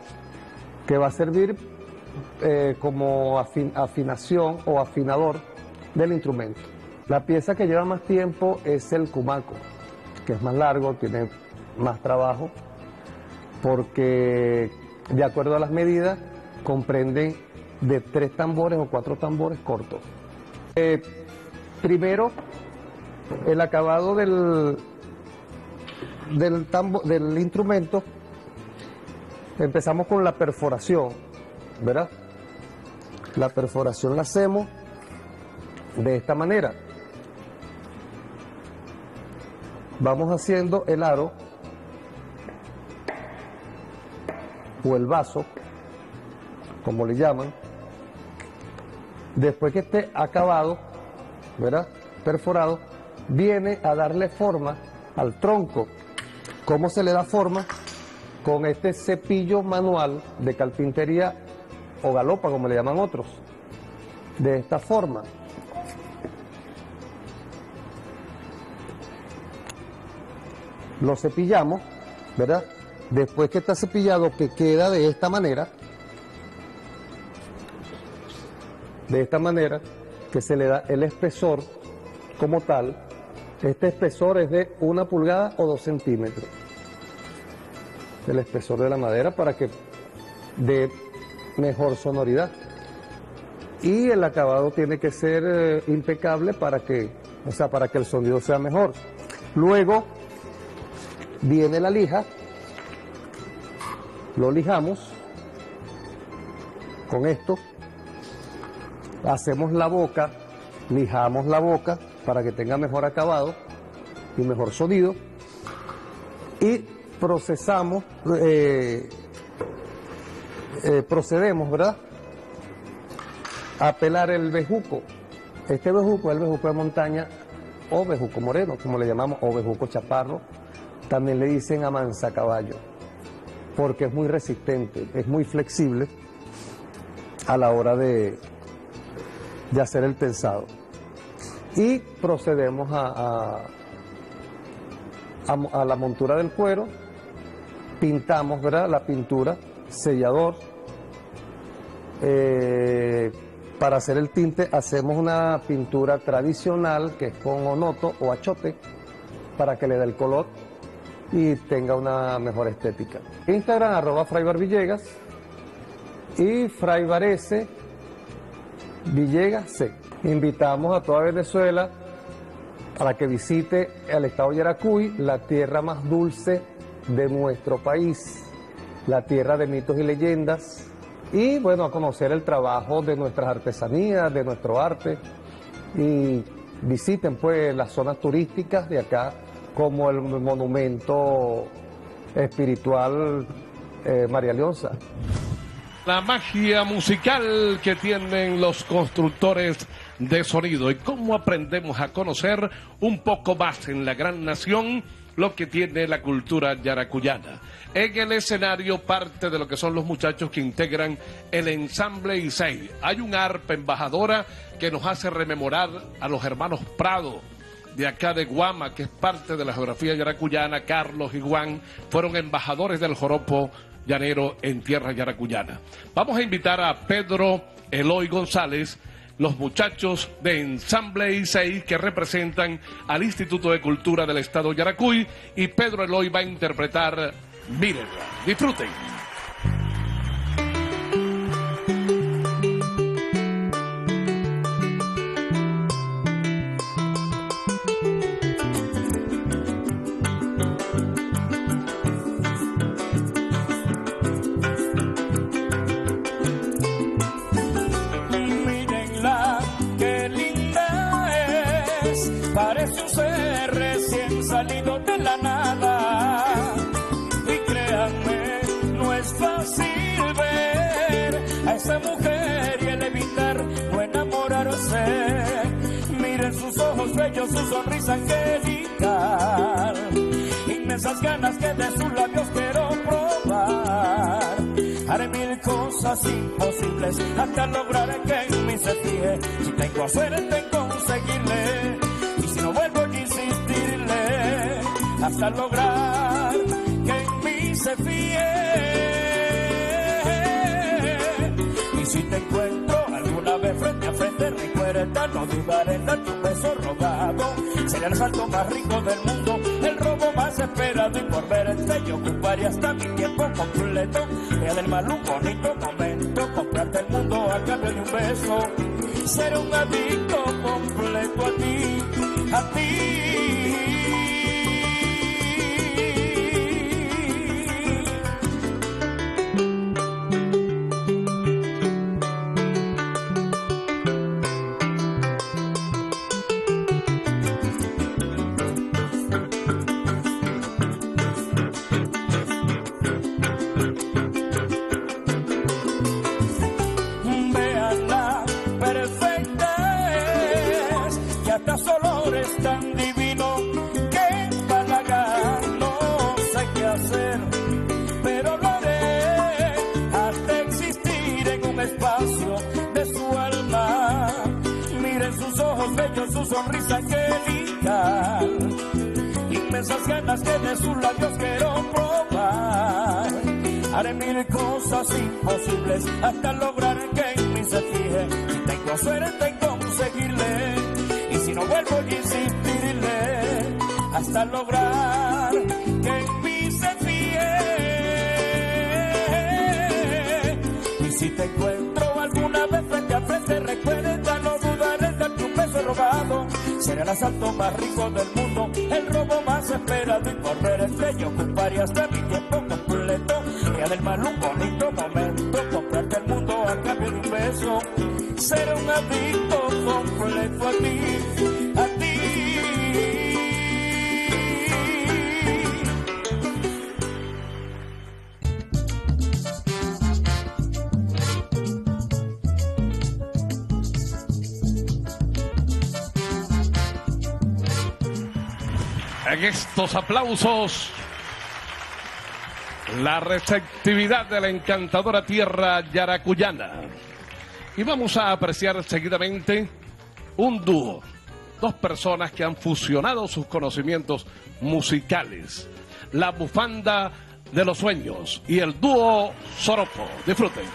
que va a servir eh, como afin- afinación o afinador del instrumento. La pieza que lleva más tiempo es el cumaco, que es más largo, tiene más trabajo, porque de acuerdo a las medidas comprende de tres tambores o cuatro tambores cortos. Eh, primero, el acabado del, del, tambo- del instrumento, empezamos con la perforación, ¿verdad? La perforación la hacemos de esta manera. Vamos haciendo el aro o el vaso, como le llaman. Después que esté acabado, ¿verdad? Perforado, viene a darle forma al tronco. ¿Cómo se le da forma? Con este cepillo manual de carpintería o galopa, como le llaman otros. De esta forma. Lo cepillamos, ¿verdad? Después que está cepillado, que queda de esta manera, de esta manera, que se le da el espesor como tal. Este espesor es de una pulgada o dos centímetros. El espesor de la madera para que dé mejor sonoridad. Y el acabado tiene que ser eh, impecable para que, o sea, para que el sonido sea mejor. Luego viene la lija, lo lijamos con esto, hacemos la boca, lijamos la boca para que tenga mejor acabado y mejor sonido y procesamos, eh, eh, procedemos, ¿verdad? A pelar el bejuco. Este bejuco es el bejuco de montaña o bejuco moreno, como le llamamos, o bejuco chaparro. También le dicen a manzacaballo, porque es muy resistente, es muy flexible a la hora de, de hacer el tensado. Y procedemos a, a- la montura del cuero, pintamos ¿verdad? la pintura, sellador. Eh, para hacer el tinte hacemos una pintura tradicional que es con onoto o achote para que le dé el color y tenga una mejor estética. Instagram arroba y Fraybar Villegas. Invitamos a toda Venezuela para que visite el estado Yaracuy, la tierra más dulce de nuestro país, la tierra de mitos y leyendas, y bueno, a conocer el trabajo de nuestras artesanías, de nuestro arte, y visiten pues las zonas turísticas de acá, como el monumento espiritual eh, María Leonza. La magia musical que tienen los constructores de sonido y cómo aprendemos a conocer un poco más en la gran nación lo que tiene la cultura yaracuyana. En el escenario parte de lo que son los muchachos que integran el ensamble Isei. Hay un arpa embajadora que nos hace rememorar a los hermanos Prado, de acá de Guama, que es parte de la geografía yaracuyana, Carlos y Juan, fueron embajadores del joropo llanero en tierra yaracuyana. Vamos a invitar a Pedro Eloy González, los muchachos de Ensamble I6 que representan al Instituto de Cultura del Estado Yaracuy y Pedro Eloy va a interpretar Mírenla. Disfruten. Su sonrisa angelical, inmensas ganas que de sus labios quiero probar. Haré mil cosas imposibles hasta lograr que en mí se fije. Si tengo suerte en conseguirle y si no vuelvo a insistirle hasta lograr que en mí se fíe. Y si te encuentro alguna vez frente a frente, recuerda no dudar en robado. El salto más rico del mundo, el robo más esperado y por verte yo ocuparía hasta mi tiempo completo. Y además un bonito momento, comprarte el mundo a cambio de un beso. Ser un adicto completo a ti, a ti. Estos aplausos, la receptividad de la encantadora tierra yaracuyana. Y vamos a apreciar seguidamente un dúo, dos personas que han fusionado sus conocimientos musicales. La bufanda de los sueños y el dúo Soropo. Disfruten.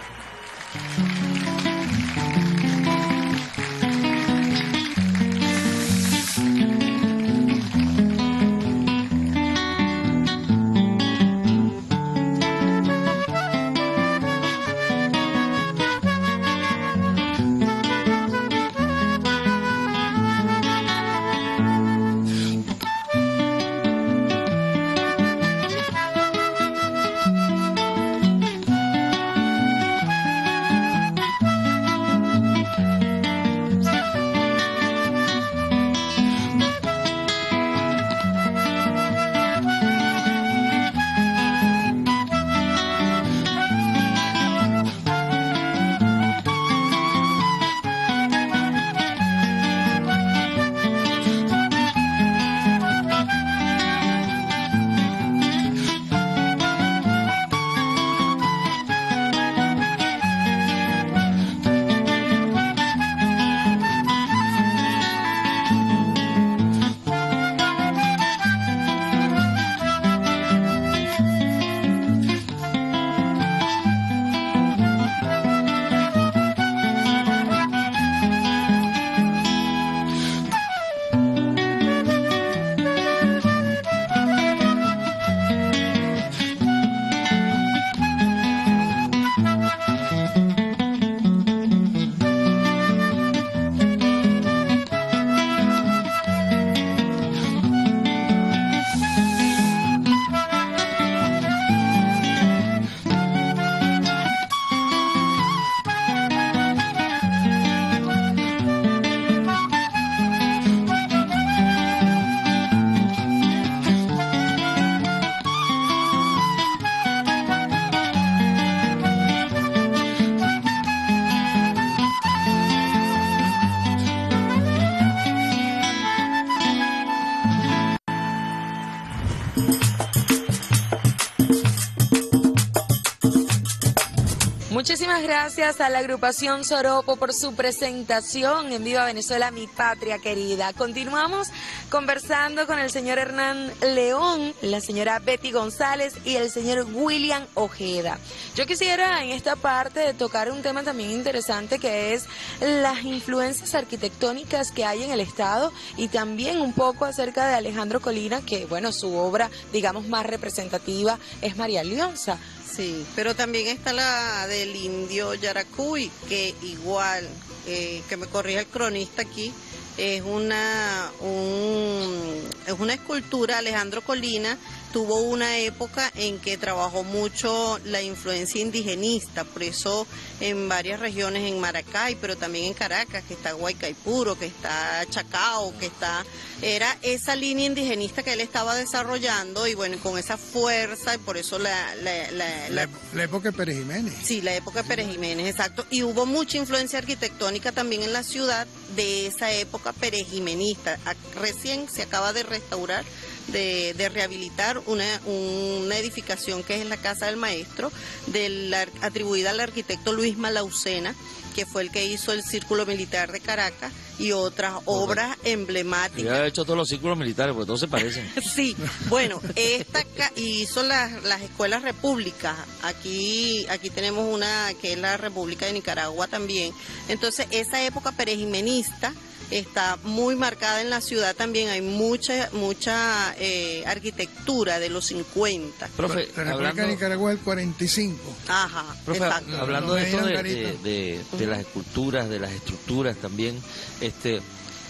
Gracias a la agrupación Soropo por su presentación en Viva Venezuela, mi patria querida. Continuamos conversando con el señor Hernán León, la señora Betty González y el señor William Ojeda. Yo quisiera en esta parte tocar un tema también interesante que es las influencias arquitectónicas que hay en el Estado y también un poco acerca de Alejandro Colina, que bueno, su obra, digamos, más representativa es María Leonza. Sí, pero también está la del indio Yaracuy, que igual, eh, que me corrija el cronista aquí, es una, un- es una escultura, Alejandro Colina tuvo una época en que trabajó mucho la influencia indigenista, por eso en varias regiones en Maracay, pero también en Caracas, que está Guaycaipuro, que está Chacao, que está... Era esa línea indigenista que él estaba desarrollando y bueno, con esa fuerza y por eso la... la- la- la- La, la época de Pérez Jiménez. Sí, la época de Pérez Jiménez, exacto. Y hubo mucha influencia arquitectónica también en la ciudad de esa época perejimenista. Recién se acaba de restaurar, de, de rehabilitar una, una edificación que es la Casa del Maestro, del ar- atribuida al arquitecto Luis Malaucena, que fue el que hizo el Círculo Militar de Caracas y otras obras emblemáticas. Ya he hecho todos los círculos militares, porque todos se parecen. Sí, bueno, esta ca- hizo las, las escuelas repúblicas. Aquí, aquí tenemos una que es la República de Nicaragua también. Entonces, esa época perejimenista está muy marcada en la ciudad también. Hay mucha, mucha eh, arquitectura de los 50. Profe, la República hablando- de Nicaragua es el 45. Ajá, Profe, exacto. hablando de esto de, de- Garita. de- de las esculturas, de las estructuras también, este,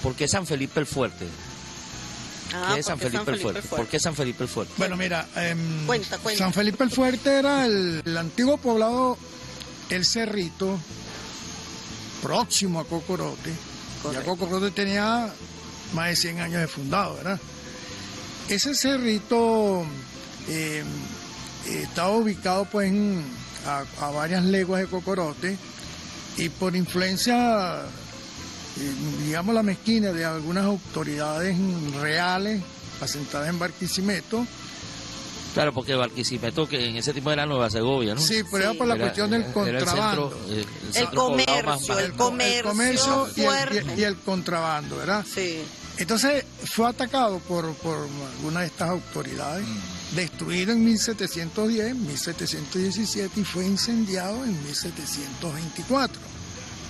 ¿por qué San Felipe el Fuerte? Ah, ¿Qué es San ¿por qué Felipe, el Fuerte? ¿Por qué San Felipe el Fuerte? Bueno, mira, em, Cuenta, cuenta. San Felipe el Fuerte era el, el antiguo poblado El Cerrito, próximo a Cocorote. Ya Cocorote tenía más de 100 años de fundado, ¿verdad? Ese cerrito eh, estaba ubicado pues a varias leguas de Cocorote y por influencia, eh, digamos, la mezquina de algunas autoridades reales asentadas en Barquisimeto, Claro, porque Barquisimeto, que en ese tiempo era Nueva Segovia, ¿no? Sí, pero era por la cuestión del el contrabando. centro, eh, El centro poblado más- comercio, el el comercio, y el, fuerte. y- y el contrabando, ¿verdad? Sí. Entonces fue atacado por, por alguna de estas autoridades, destruido en 1710, 1717 y fue incendiado en 1724.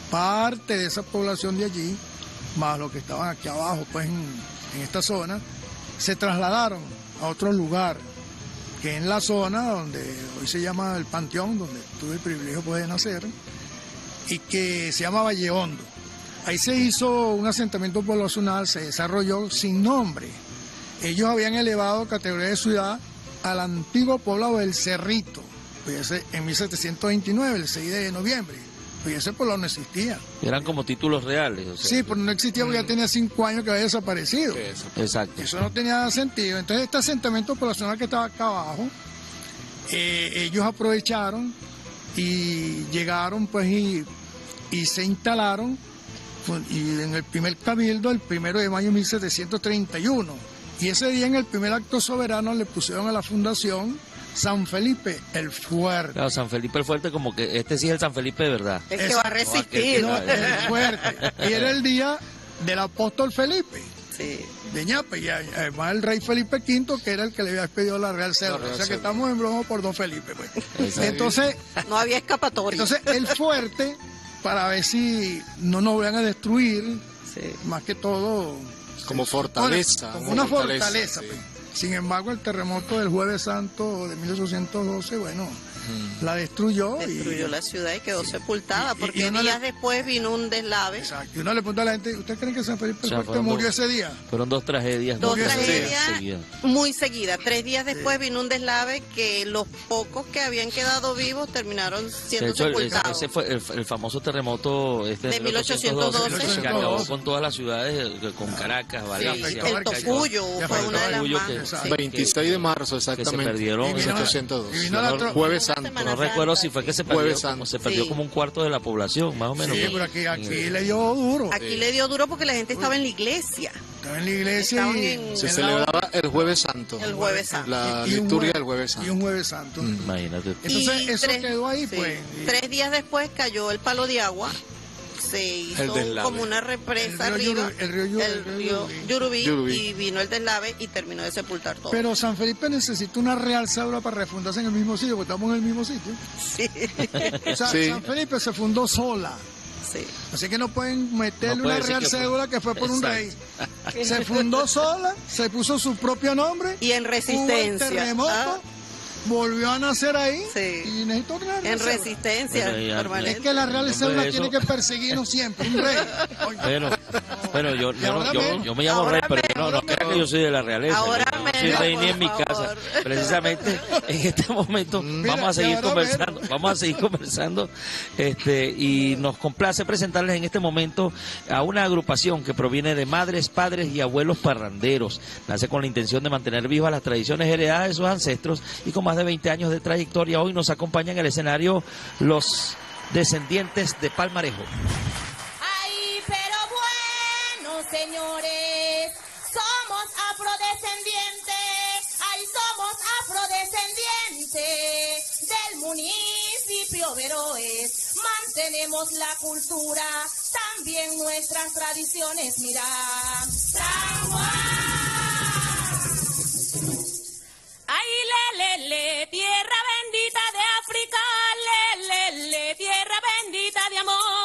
Parte de esa población de allí, más los que estaban aquí abajo, pues en, en esta zona, se trasladaron a otro lugar, que en la zona donde hoy se llama el Panteón, donde tuve el privilegio pues, de nacer, y que se llama Valle Hondo. Ahí se hizo un asentamiento poblacional, se desarrolló sin nombre. Ellos habían elevado categoría de ciudad al antiguo poblado del Cerrito, pues en 1729, el 6 de noviembre. Pues ese poblado no existía. Eran como títulos reales. o sea, Sí, pero no existía porque ya tenía cinco años que había desaparecido. Exacto. Eso no tenía sentido. Entonces este asentamiento poblacional que estaba acá abajo, eh, ellos aprovecharon y llegaron pues y, y se instalaron fue- y en el primer cabildo el primero de mayo de 1731. Y ese día en el primer acto soberano le pusieron a la fundación San Felipe el Fuerte. Claro, San Felipe el Fuerte, como que este sí es el San Felipe de verdad. Es que va a resistir. No, el fuerte. Y era el día del apóstol Felipe. Sí. De Ñape. Y además el rey Felipe V, que era el que le había pedido la Real. Real O sea que estamos en broma por don Felipe. Pues. Exacto. Entonces, No había escapatoria. entonces, el fuerte, para ver si no nos van a destruir, más que todo. Como fortaleza. Como una Fortaleza, fortaleza. sí. pues. Sin embargo, el terremoto del Jueves Santo de 1812, bueno, la destruyó. y- Destruyó la ciudad y quedó sepultada, porque y días le- después vino un deslave. Y uno le pregunta a la gente, ¿usted cree que San Felipe el O sea, murió dos- ese día? Fueron dos tragedias. Dos ¿no? tragedias seguidas. muy seguidas. Tres días después vino un deslave que los pocos que habían quedado vivos terminaron siendo hecho, el- sepultados. ese fue el, el famoso terremoto este De 1812. que acabó con todas las ciudades, con Caracas, Valencia, el Maracaibo. Tocuyo fue una de las Tocuyo más. que- sí. 26 de marzo, que se exactamente. perdieron. Y vino- 1702. y vino la tro- Jueves Santo. No recuerdo si fue que se perdió, Jueves como, Santo. se perdió Sí. como un cuarto de la población, más o menos. Sí, pero aquí, le dio duro. Aquí le dio duro porque la gente estaba en la iglesia. Estaba en la iglesia y en- Se en celebraba el Jueves Santo. El Jueves Santo. La Y- y un liturgia del Jueves Santo. y un jueves santo. Imagínate. Entonces Y eso tres- quedó ahí, sí, pues. y- Tres días después cayó el palo de agua. Se hizo como una represa El río arriba, Yuru- el río Yuru- el el río río Yurubí. Y vino el deslave y terminó de sepultar todo. Pero San Felipe necesita una real cédula para refundarse en el mismo sitio, porque estamos en el mismo sitio. Sí. O sea, Sí. San Felipe se fundó sola. Sí. Así que no pueden meterle No puede una real que fue- cédula que fue por un rey. Se fundó sola, se puso su propio nombre. Y en hubo el resistencia. terremoto, Ah. Volvió a nacer ahí Sí. y necesitó una real En resistencia Bueno, ya- permanente. Es que la real eso- tiene que perseguirnos siempre, un rey. Oye, Bueno, bueno yo, yo, no- yo- yo me llamo rey, pero no, no creas que yo soy de la realeza. Ahora yo no soy rey ni en mi casa. Precisamente en este momento Mira, vamos a seguir conversando, vamos a seguir conversando, este, y nos complace presentarles en este momento a una agrupación que proviene de madres, padres y abuelos parranderos. Nace con la intención de mantener vivas las tradiciones heredadas de sus ancestros y con más de 20 años de trayectoria hoy nos acompañan en el escenario los descendientes de Palmarejo. Señores, somos afrodescendientes. Ay, somos afrodescendientes del municipio Veroes. Mantenemos la cultura, también nuestras tradiciones. Mira, San Juan. Ay, le, le, tierra bendita de África, le, le, tierra bendita de amor.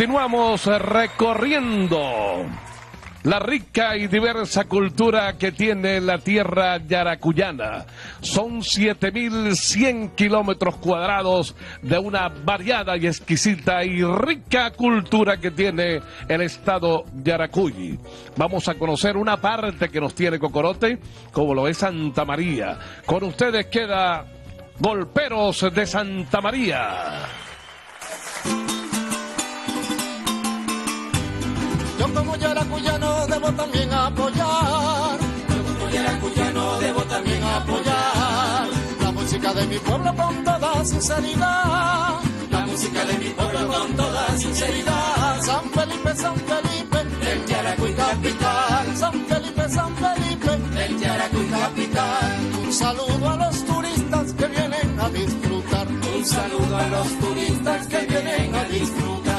Continuamos recorriendo la rica y diversa cultura que tiene la tierra yaracuyana. Son 7.100 kilómetros cuadrados de una variada y exquisita y rica cultura que tiene el estado Yaracuy. Vamos a conocer una parte que nos tiene Cocorote, como lo es Santa María. Con ustedes queda Golperos de Santa María. Yaracuyano debo también apoyar. Como yaracuyano debo también apoyar. La música de mi pueblo con toda sinceridad. La música de mi pueblo con toda sinceridad. San Felipe, San Felipe, del Yaracuy capital. San Felipe, San Felipe, del Yaracuy capital. Un saludo a los turistas que vienen a disfrutar. Un saludo a los turistas que vienen a disfrutar.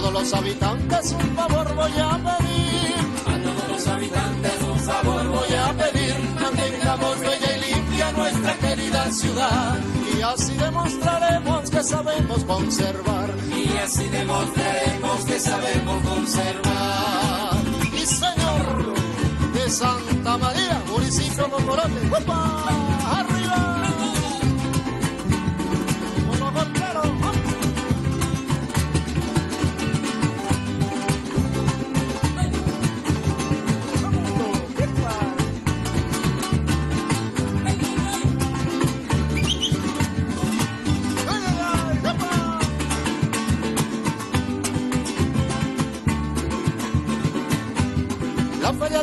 A todos los habitantes un favor voy a pedir. A todos los habitantes un favor voy a pedir. Mantengamos bella y limpia nuestra querida ciudad. Y así demostraremos que sabemos conservar. Y así demostraremos que sabemos conservar. Y señor de Santa María, municipio Mocorote. ¡Upa!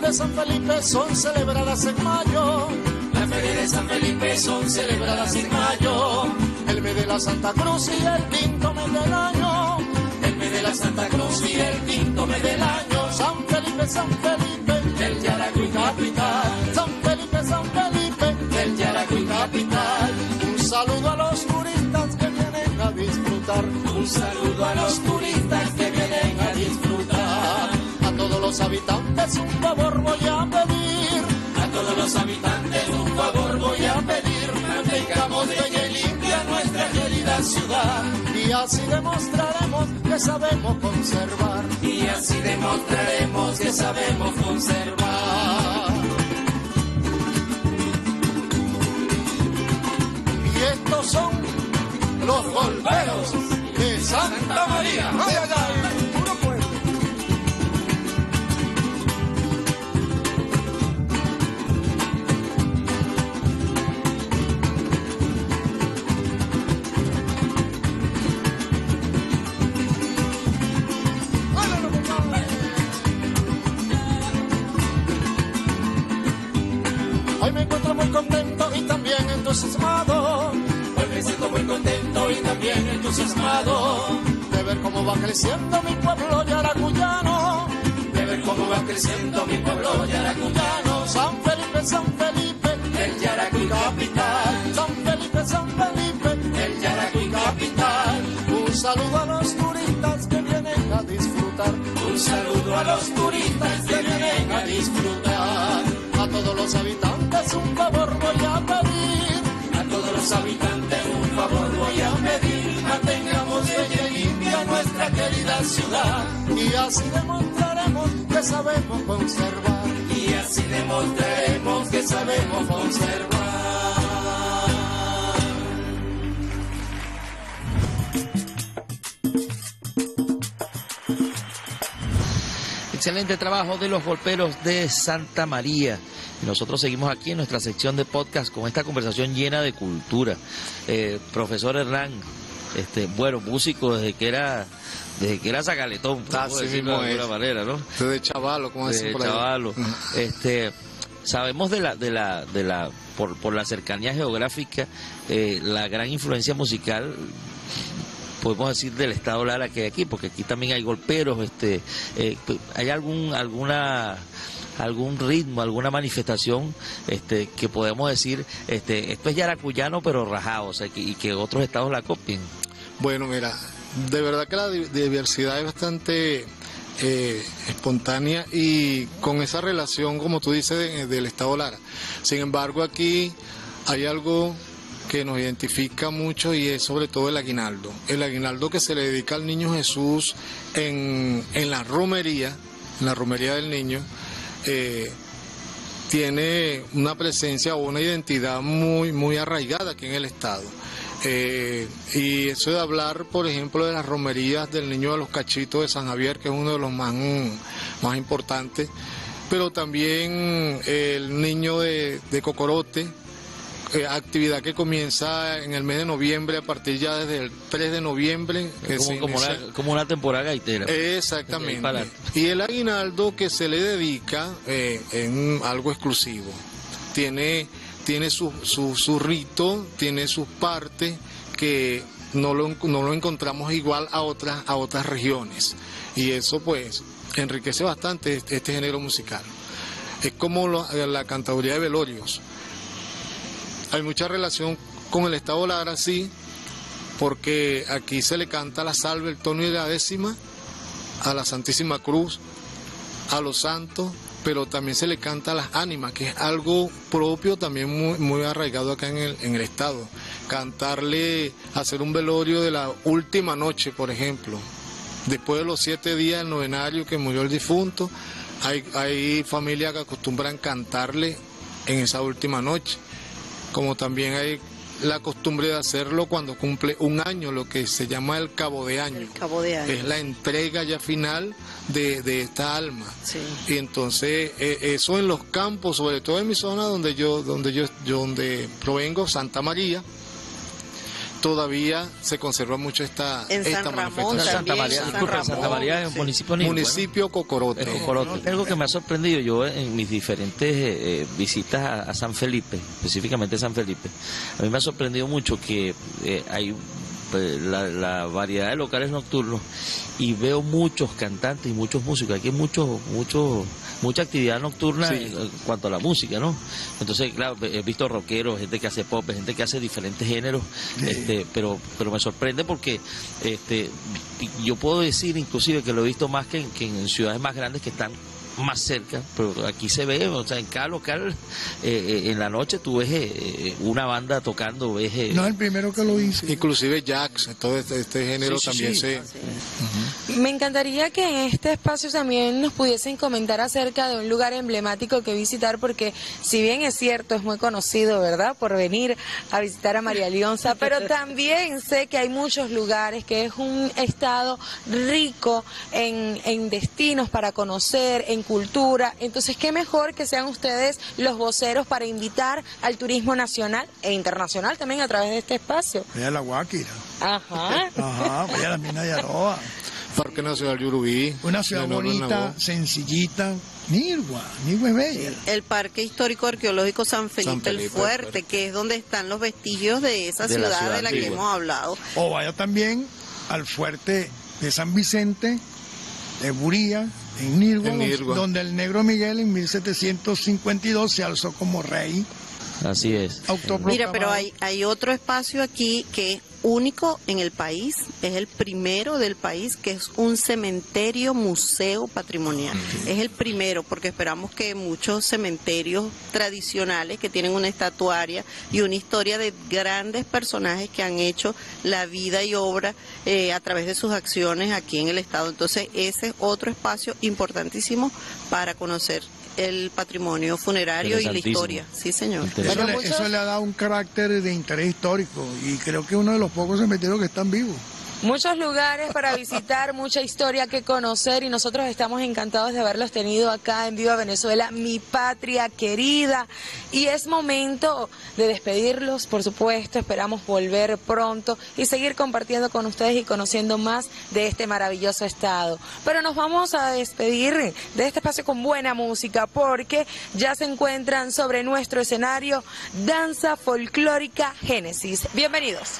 De San Felipe son celebradas en mayo. Las ferias de San Felipe son celebradas en mayo. El mes de la Santa Cruz y el quinto mes del año. El mes de la Santa Cruz y el quinto mes del año. San Felipe, San Felipe, del Yaracuy capital. San Felipe, San Felipe, del Yaracuy capital. Un saludo a los turistas que vienen a disfrutar. Un saludo a los turistas que vienen a disfrutar. A todos los habitantes un favor voy a pedir. A todos los habitantes un favor voy a pedir. Mantengamos bella y limpia nuestra querida ciudad. Y así demostraremos que sabemos conservar. Y así demostraremos que sabemos conservar. Y estos son los golperos de Santa María. ¡Ay, ay, ay! De ver cómo va creciendo mi pueblo yaracuyano. De ver cómo va creciendo mi pueblo yaracuyano. San Felipe, San Felipe, el Yaracuy capital. San Felipe, San Felipe, el Yaracuy capital. Un saludo a los turistas que vienen a disfrutar. Un saludo a los turistas que vienen a disfrutar. A todos los habitantes un favor voy a pedir. A todos los habitantes ciudad. Y así demostraremos que sabemos conservar. Y así demostraremos que sabemos conservar. Excelente trabajo de los golperos de Santa María. Y Nosotros seguimos aquí en nuestra sección de podcast con esta conversación llena de cultura. Eh, profesor Hernán, este, bueno, músico desde que era desde que era zacaletón, por mismo de alguna manera, ¿no? Desde chavalo, como Desde por ahí. chavalo. Este, sabemos de la, de la, de la, por, por la cercanía geográfica, eh, la gran influencia musical podemos decir del estado Lara que hay aquí, porque aquí también hay golperos, este, eh, hay algún, alguna algún ritmo, alguna manifestación este, que podemos decir, este, esto es yaracuyano pero rajado, o sea, que- y que otros estados la copien. Bueno, mira, de verdad que la di- diversidad es bastante eh, espontánea y con esa relación, como tú dices, de- del Estado Lara. Sin embargo, aquí hay algo que nos identifica mucho y es sobre todo el aguinaldo. El aguinaldo que se le dedica al niño Jesús en, en la romería, en la romería del niño, eh, tiene una presencia o una identidad muy, muy arraigada aquí en el Estado. Eh, y eso de hablar, por ejemplo, de las romerías del Niño de los Cachitos de San Javier, que es uno de los más, más importantes, pero también el Niño de, de Cocorote, eh, actividad que comienza en el mes de noviembre, a partir ya desde el 3 de noviembre. que como, como, como una temporada gaitera. Exactamente. Y el aguinaldo que se le dedica eh, en algo exclusivo. Tiene, tiene su, su, su rito, tiene sus partes que no lo, no lo encontramos igual a otras, a otras regiones. Y eso pues enriquece bastante este, este género musical. Es como la cantaduría de velorios. Hay mucha relación con el estado Lara, sí, porque aquí se le canta la salve, el tono y la décima a la Santísima Cruz, a los santos, pero también se le canta a las ánimas, que es algo propio también muy, arraigado acá en el, en el Estado. Cantarle, hacer un velorio de la última noche, por ejemplo. Después de los siete días del novenario que murió el difunto, hay, hay familias que acostumbran cantarle en esa última noche. Como también hay la costumbre de hacerlo cuando cumple un año, lo que se llama el cabo de año. Cabo de año. Es la entrega ya final de, de esta alma. Y entonces eh, eso en los campos, sobre todo en mi zona donde yo, donde yo, yo donde provengo, Santa María, todavía se conserva mucho esta, En esta San Ramón manifestación. Santa María, disculpe, Santa María es un municipio niño, Municipio Cocorote. Es Cocorote. Algo que me ha sorprendido yo en mis diferentes eh, eh, visitas a, a San Felipe, específicamente San Felipe, a mí me ha sorprendido mucho que eh, hay la, la variedad de locales nocturnos y veo muchos cantantes y muchos músicos. Aquí hay muchos, muchos, mucha actividad nocturna Sí. en, cuanto a la música, ¿no? Entonces, claro, he visto rockeros, gente que hace pop, gente que hace diferentes géneros, este, pero, pero me sorprende porque este, yo puedo decir inclusive que lo he visto más que en, que en ciudades más grandes que están más cerca, pero aquí se ve, o sea, en cada local, eh, eh, en la noche tú ves eh, una banda tocando, ves... eh, No es el primero que lo hice. Inclusive Jax, todo este, este género Sí, sí, también sí. se... Me encantaría que en este espacio también nos pudiesen comentar acerca de un lugar emblemático que visitar, porque si bien es cierto, es muy conocido, ¿verdad?, por venir a visitar a María Leonza, pero también sé que hay muchos lugares, que es un estado rico en, en destinos para conocer, en cultura. Entonces, qué mejor que sean ustedes los voceros para invitar al turismo nacional e internacional también a través de este espacio. Vaya a la Guáquira. Ajá. Ajá, vaya a la mina de Aroa. Parque Nacional Yurubí. Una ciudad bonita, sencillita. Nirgua, Nirgua es bella. El Parque Histórico Arqueológico San Felipe, el Felipe, Fuerte, que es donde están los vestigios de esa De la ciudad, de la que hemos hablado. O vaya también al fuerte de San Vicente, de Buría, en Nirgua, En Nirgua. donde el negro Miguel en 1752 se alzó como rey. Así es. Mira, pero hay, hay otro espacio aquí que es único en el país, es el primero del país, que es un cementerio museo patrimonial. Es el primero, porque esperamos que muchos cementerios tradicionales que tienen una estatuaria y una historia de grandes personajes que han hecho la vida y obra eh, a través de sus acciones aquí en el Estado. Entonces, ese es otro espacio importantísimo para conocer el patrimonio funerario y la historia. Sí, señor. Eso, le, eso le ha dado un carácter de interés histórico y creo que uno de los pocos cementerios que están vivos. Muchos lugares para visitar, mucha historia que conocer y nosotros estamos encantados de haberlos tenido acá en Viva Venezuela, mi patria querida. Y es momento de despedirlos, por supuesto, esperamos volver pronto y seguir compartiendo con ustedes y conociendo más de este maravilloso estado. Pero nos vamos a despedir de este espacio con buena música porque ya se encuentran sobre nuestro escenario Danza Folclórica Génesis. Bienvenidos.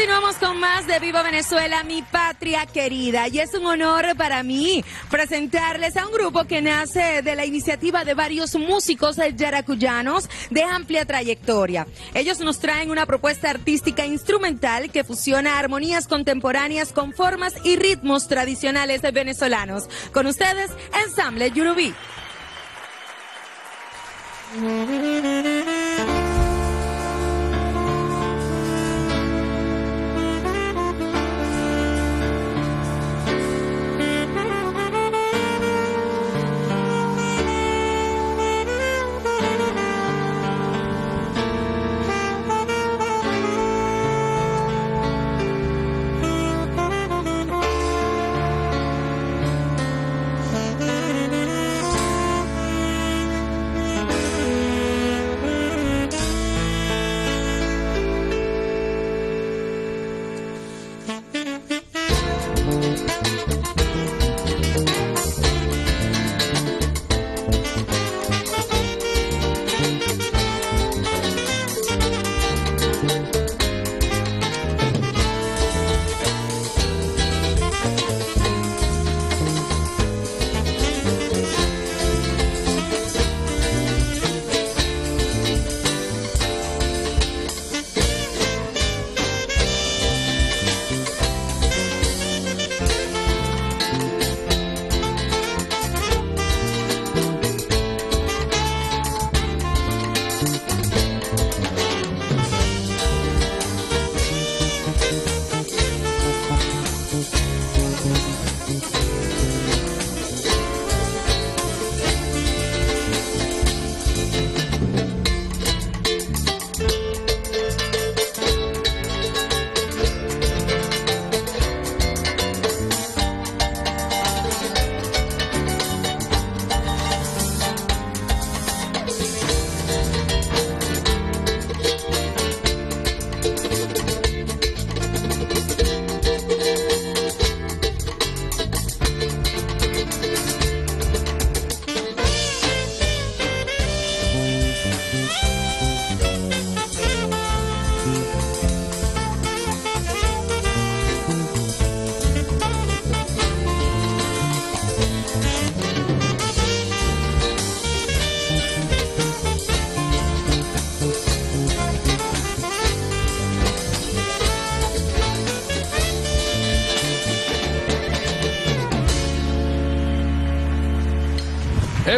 Continuamos con más de Viva Venezuela, mi patria querida. Y es un honor para mí presentarles a un grupo que nace de la iniciativa de varios músicos yaracuyanos de amplia trayectoria. Ellos nos traen una propuesta artística instrumental que fusiona armonías contemporáneas con formas y ritmos tradicionales venezolanos. Con ustedes, Ensamble Yurubí.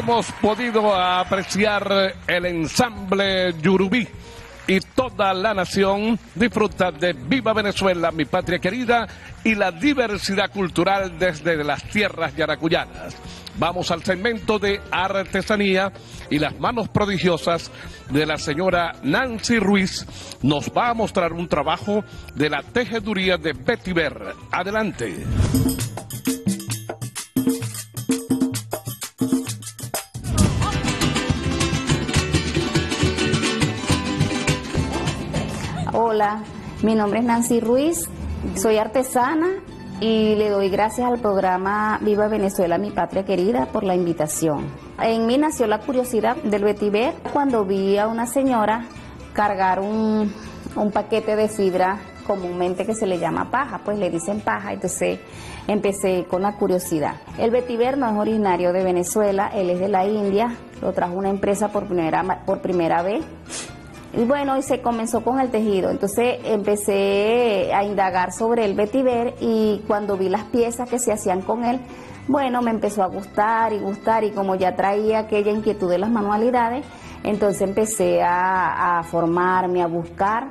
Hemos podido apreciar el ensamble Yurubí y toda la nación disfruta de Viva Venezuela, mi patria querida, y la diversidad cultural desde las tierras yaracuyanas. Vamos al segmento de artesanía y las manos prodigiosas de la señora Nancy Ruiz nos va a mostrar un trabajo de la tejeduría de Betty Ver. Adelante. Hola, mi nombre es Nancy Ruiz, soy artesana y le doy gracias al programa Viva Venezuela, mi patria querida, por la invitación. En mí nació la curiosidad del vetiver cuando vi a una señora cargar un, un paquete de fibra comúnmente que se le llama paja, pues le dicen paja, entonces empecé con la curiosidad. El vetiver no es originario de Venezuela, él es de la India, lo trajo una empresa por primera, por primera vez. Y bueno, y se comenzó con el tejido. Entonces empecé a indagar sobre el vetiver y cuando vi las piezas que se hacían con él, bueno, me empezó a gustar y gustar y como ya traía aquella inquietud de las manualidades, entonces empecé a, formarme, a buscar.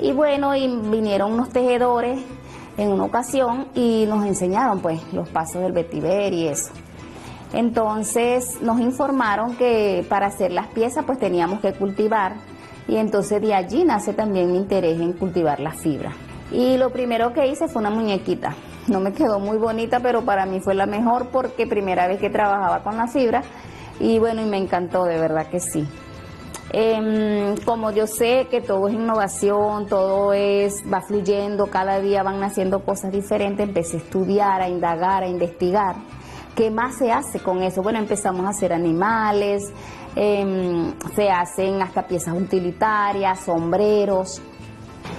Y bueno, y vinieron unos tejedores en una ocasión y nos enseñaron pues los pasos del vetiver y eso. Entonces nos informaron que para hacer las piezas pues teníamos que cultivar y entonces de allí nace también mi interés en cultivar la fibra. Y lo primero que hice fue una muñequita. No me quedó muy bonita, pero para mí fue la mejor porque primera vez que trabajaba con la fibra y bueno, y me encantó, de verdad que sí. Em, como yo sé que todo es innovación, todo es va fluyendo, cada día van naciendo cosas diferentes, empecé a estudiar, a indagar, a investigar. ¿Qué más se hace con eso? Bueno, empezamos a hacer animales, em, se hacen hasta piezas utilitarias, sombreros.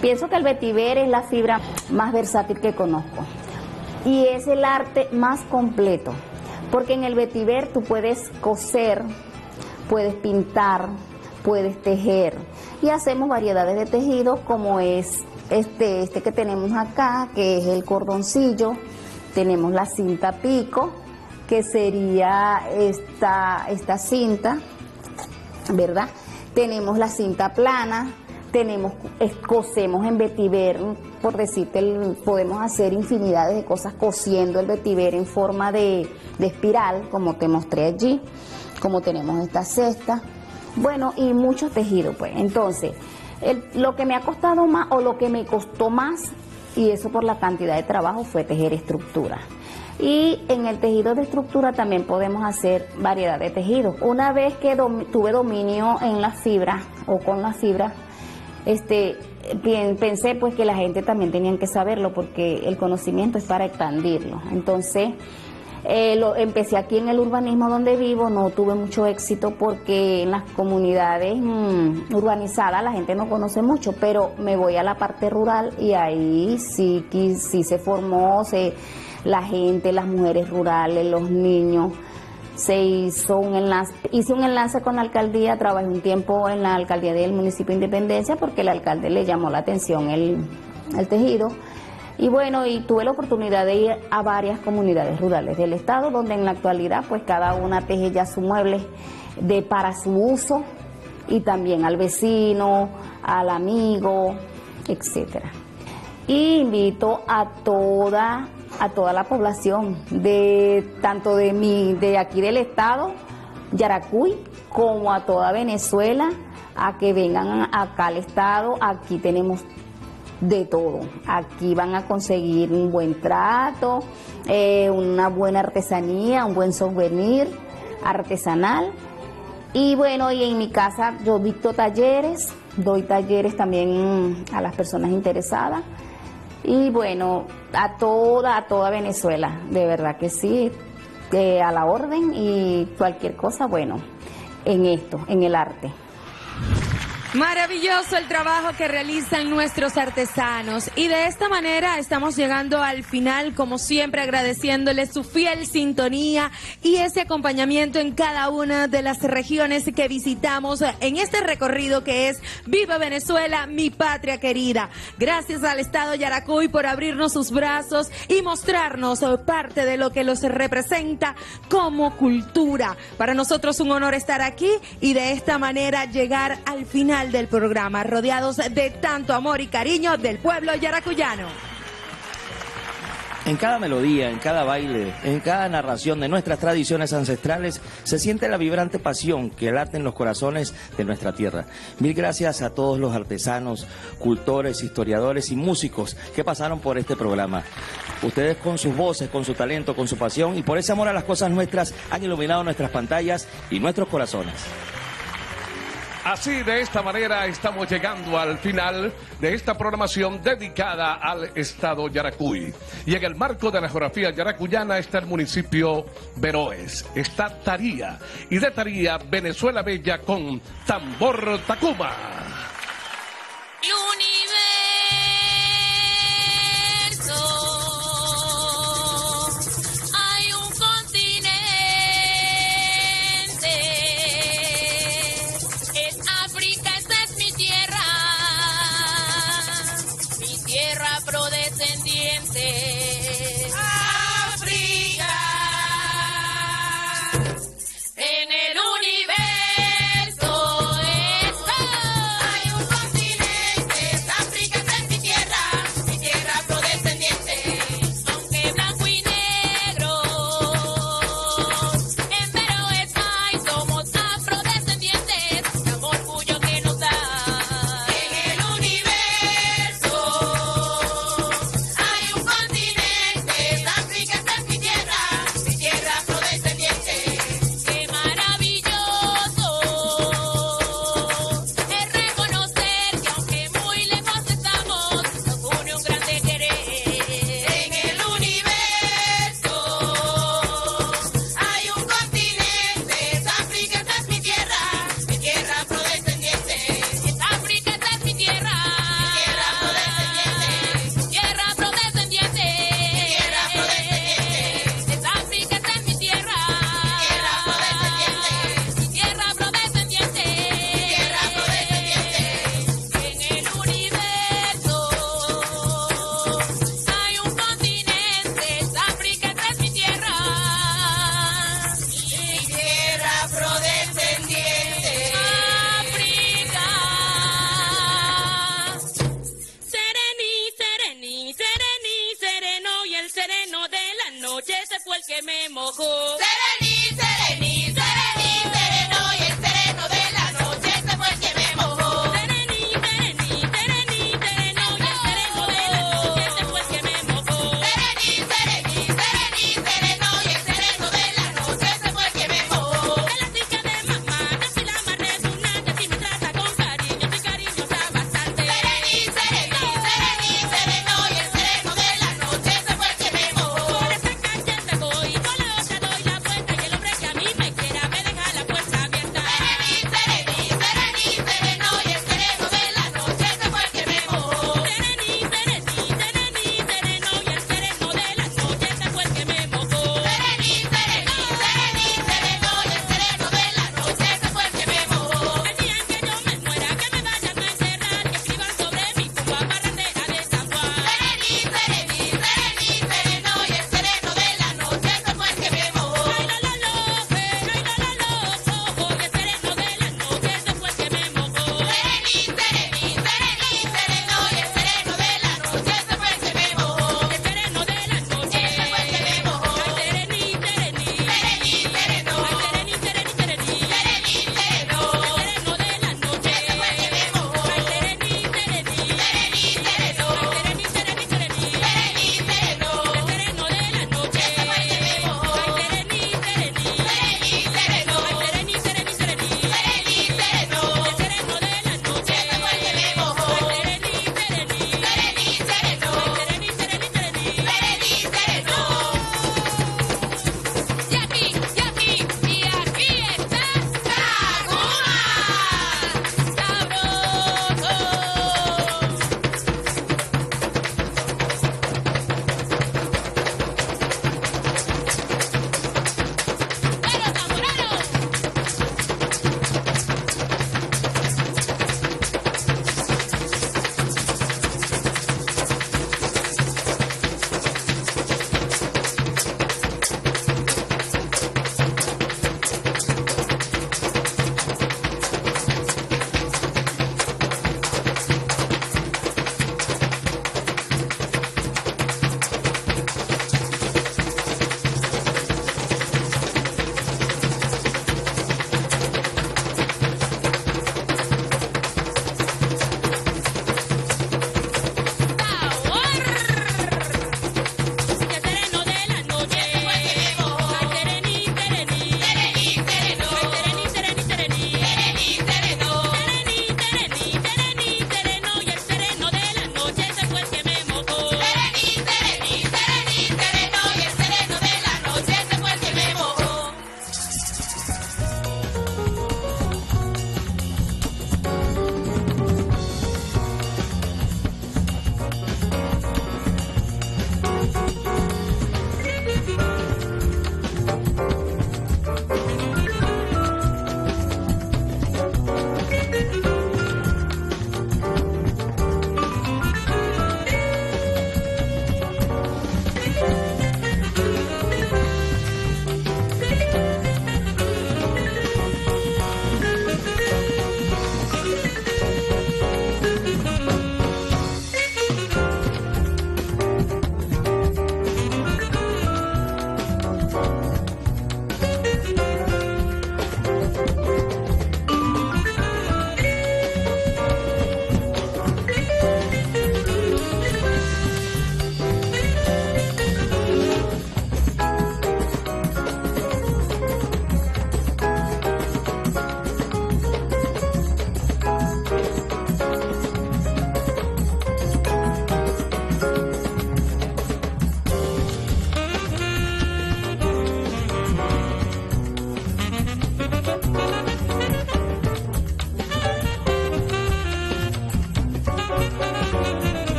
Pienso que el vetiver es la fibra más versátil que conozco. Y es el arte más completo, porque en el vetiver tú puedes coser, puedes pintar, puedes tejer. Y hacemos variedades de tejidos como es este, este que tenemos acá, que es el cordoncillo, tenemos la cinta pico, que sería esta, esta cinta, ¿verdad? Tenemos la cinta plana, tenemos, cosemos en vetiver, por decirte, podemos hacer infinidades de cosas cosiendo el vetiver en forma de, de espiral, como te mostré allí, como tenemos esta cesta, bueno, y muchos tejidos, pues. Entonces, lo que me ha costado más o lo que me costó más, y eso por la cantidad de trabajo, fue tejer estructura. Y en el tejido de estructura también podemos hacer variedad de tejidos. Una vez que tuve dominio en la fibra o con la fibra, este, pensé pues que la gente también tenía que saberlo porque el conocimiento es para expandirlo. Entonces, eh, lo, empecé aquí en el urbanismo donde vivo, no tuve mucho éxito porque en las comunidades mm, urbanizadas la gente no conoce mucho, pero me voy a la parte rural y ahí sí, sí se formó, se, la gente, las mujeres rurales, los niños. Se hizo un enlace, hice un enlace con la alcaldía, trabajé un tiempo en la alcaldía del municipio de Independencia porque el alcalde le llamó la atención el, tejido. Y bueno, y tuve la oportunidad de ir a varias comunidades rurales del estado, donde en la actualidad pues cada una teje ya su mueble de para su uso y también al vecino, al amigo, etcétera. Y invito a toda a toda la población de tanto de mi de aquí del estado Yaracuy como a toda Venezuela a que vengan acá al estado, aquí tenemos de todo. Aquí van a conseguir un buen trato, eh, una buena artesanía, un buen souvenir artesanal. Y bueno, y en mi casa yo dicto talleres, doy talleres también a las personas interesadas. Y bueno, a toda, a toda Venezuela, de verdad que sí, eh, a la orden y cualquier cosa, bueno, en esto, en el arte. Maravilloso el trabajo que realizan nuestros artesanos y de esta manera estamos llegando al final como siempre agradeciéndoles su fiel sintonía y ese acompañamiento en cada una de las regiones que visitamos en este recorrido que es Viva Venezuela, mi patria querida. Gracias al Estado Yaracuy por abrirnos sus brazos y mostrarnos parte de lo que los representa como cultura. Para nosotros un honor estar aquí y de esta manera llegar al final del programa, rodeados de tanto amor y cariño del pueblo yaracuyano. En cada melodía, en cada baile, en cada narración de nuestras tradiciones ancestrales, se siente la vibrante pasión que late en los corazones de nuestra tierra. Mil gracias a todos los artesanos, cultores, historiadores y músicos que pasaron por este programa. Ustedes con sus voces, con su talento, con su pasión y por ese amor a las cosas nuestras han iluminado nuestras pantallas y nuestros corazones. Así, de esta manera, estamos llegando al final de esta programación dedicada al Estado Yaracuy. Y en el marco de la geografía yaracuyana está el municipio Veroes, está Taría. Y de Taría, Venezuela Bella con Tambor Tacuma.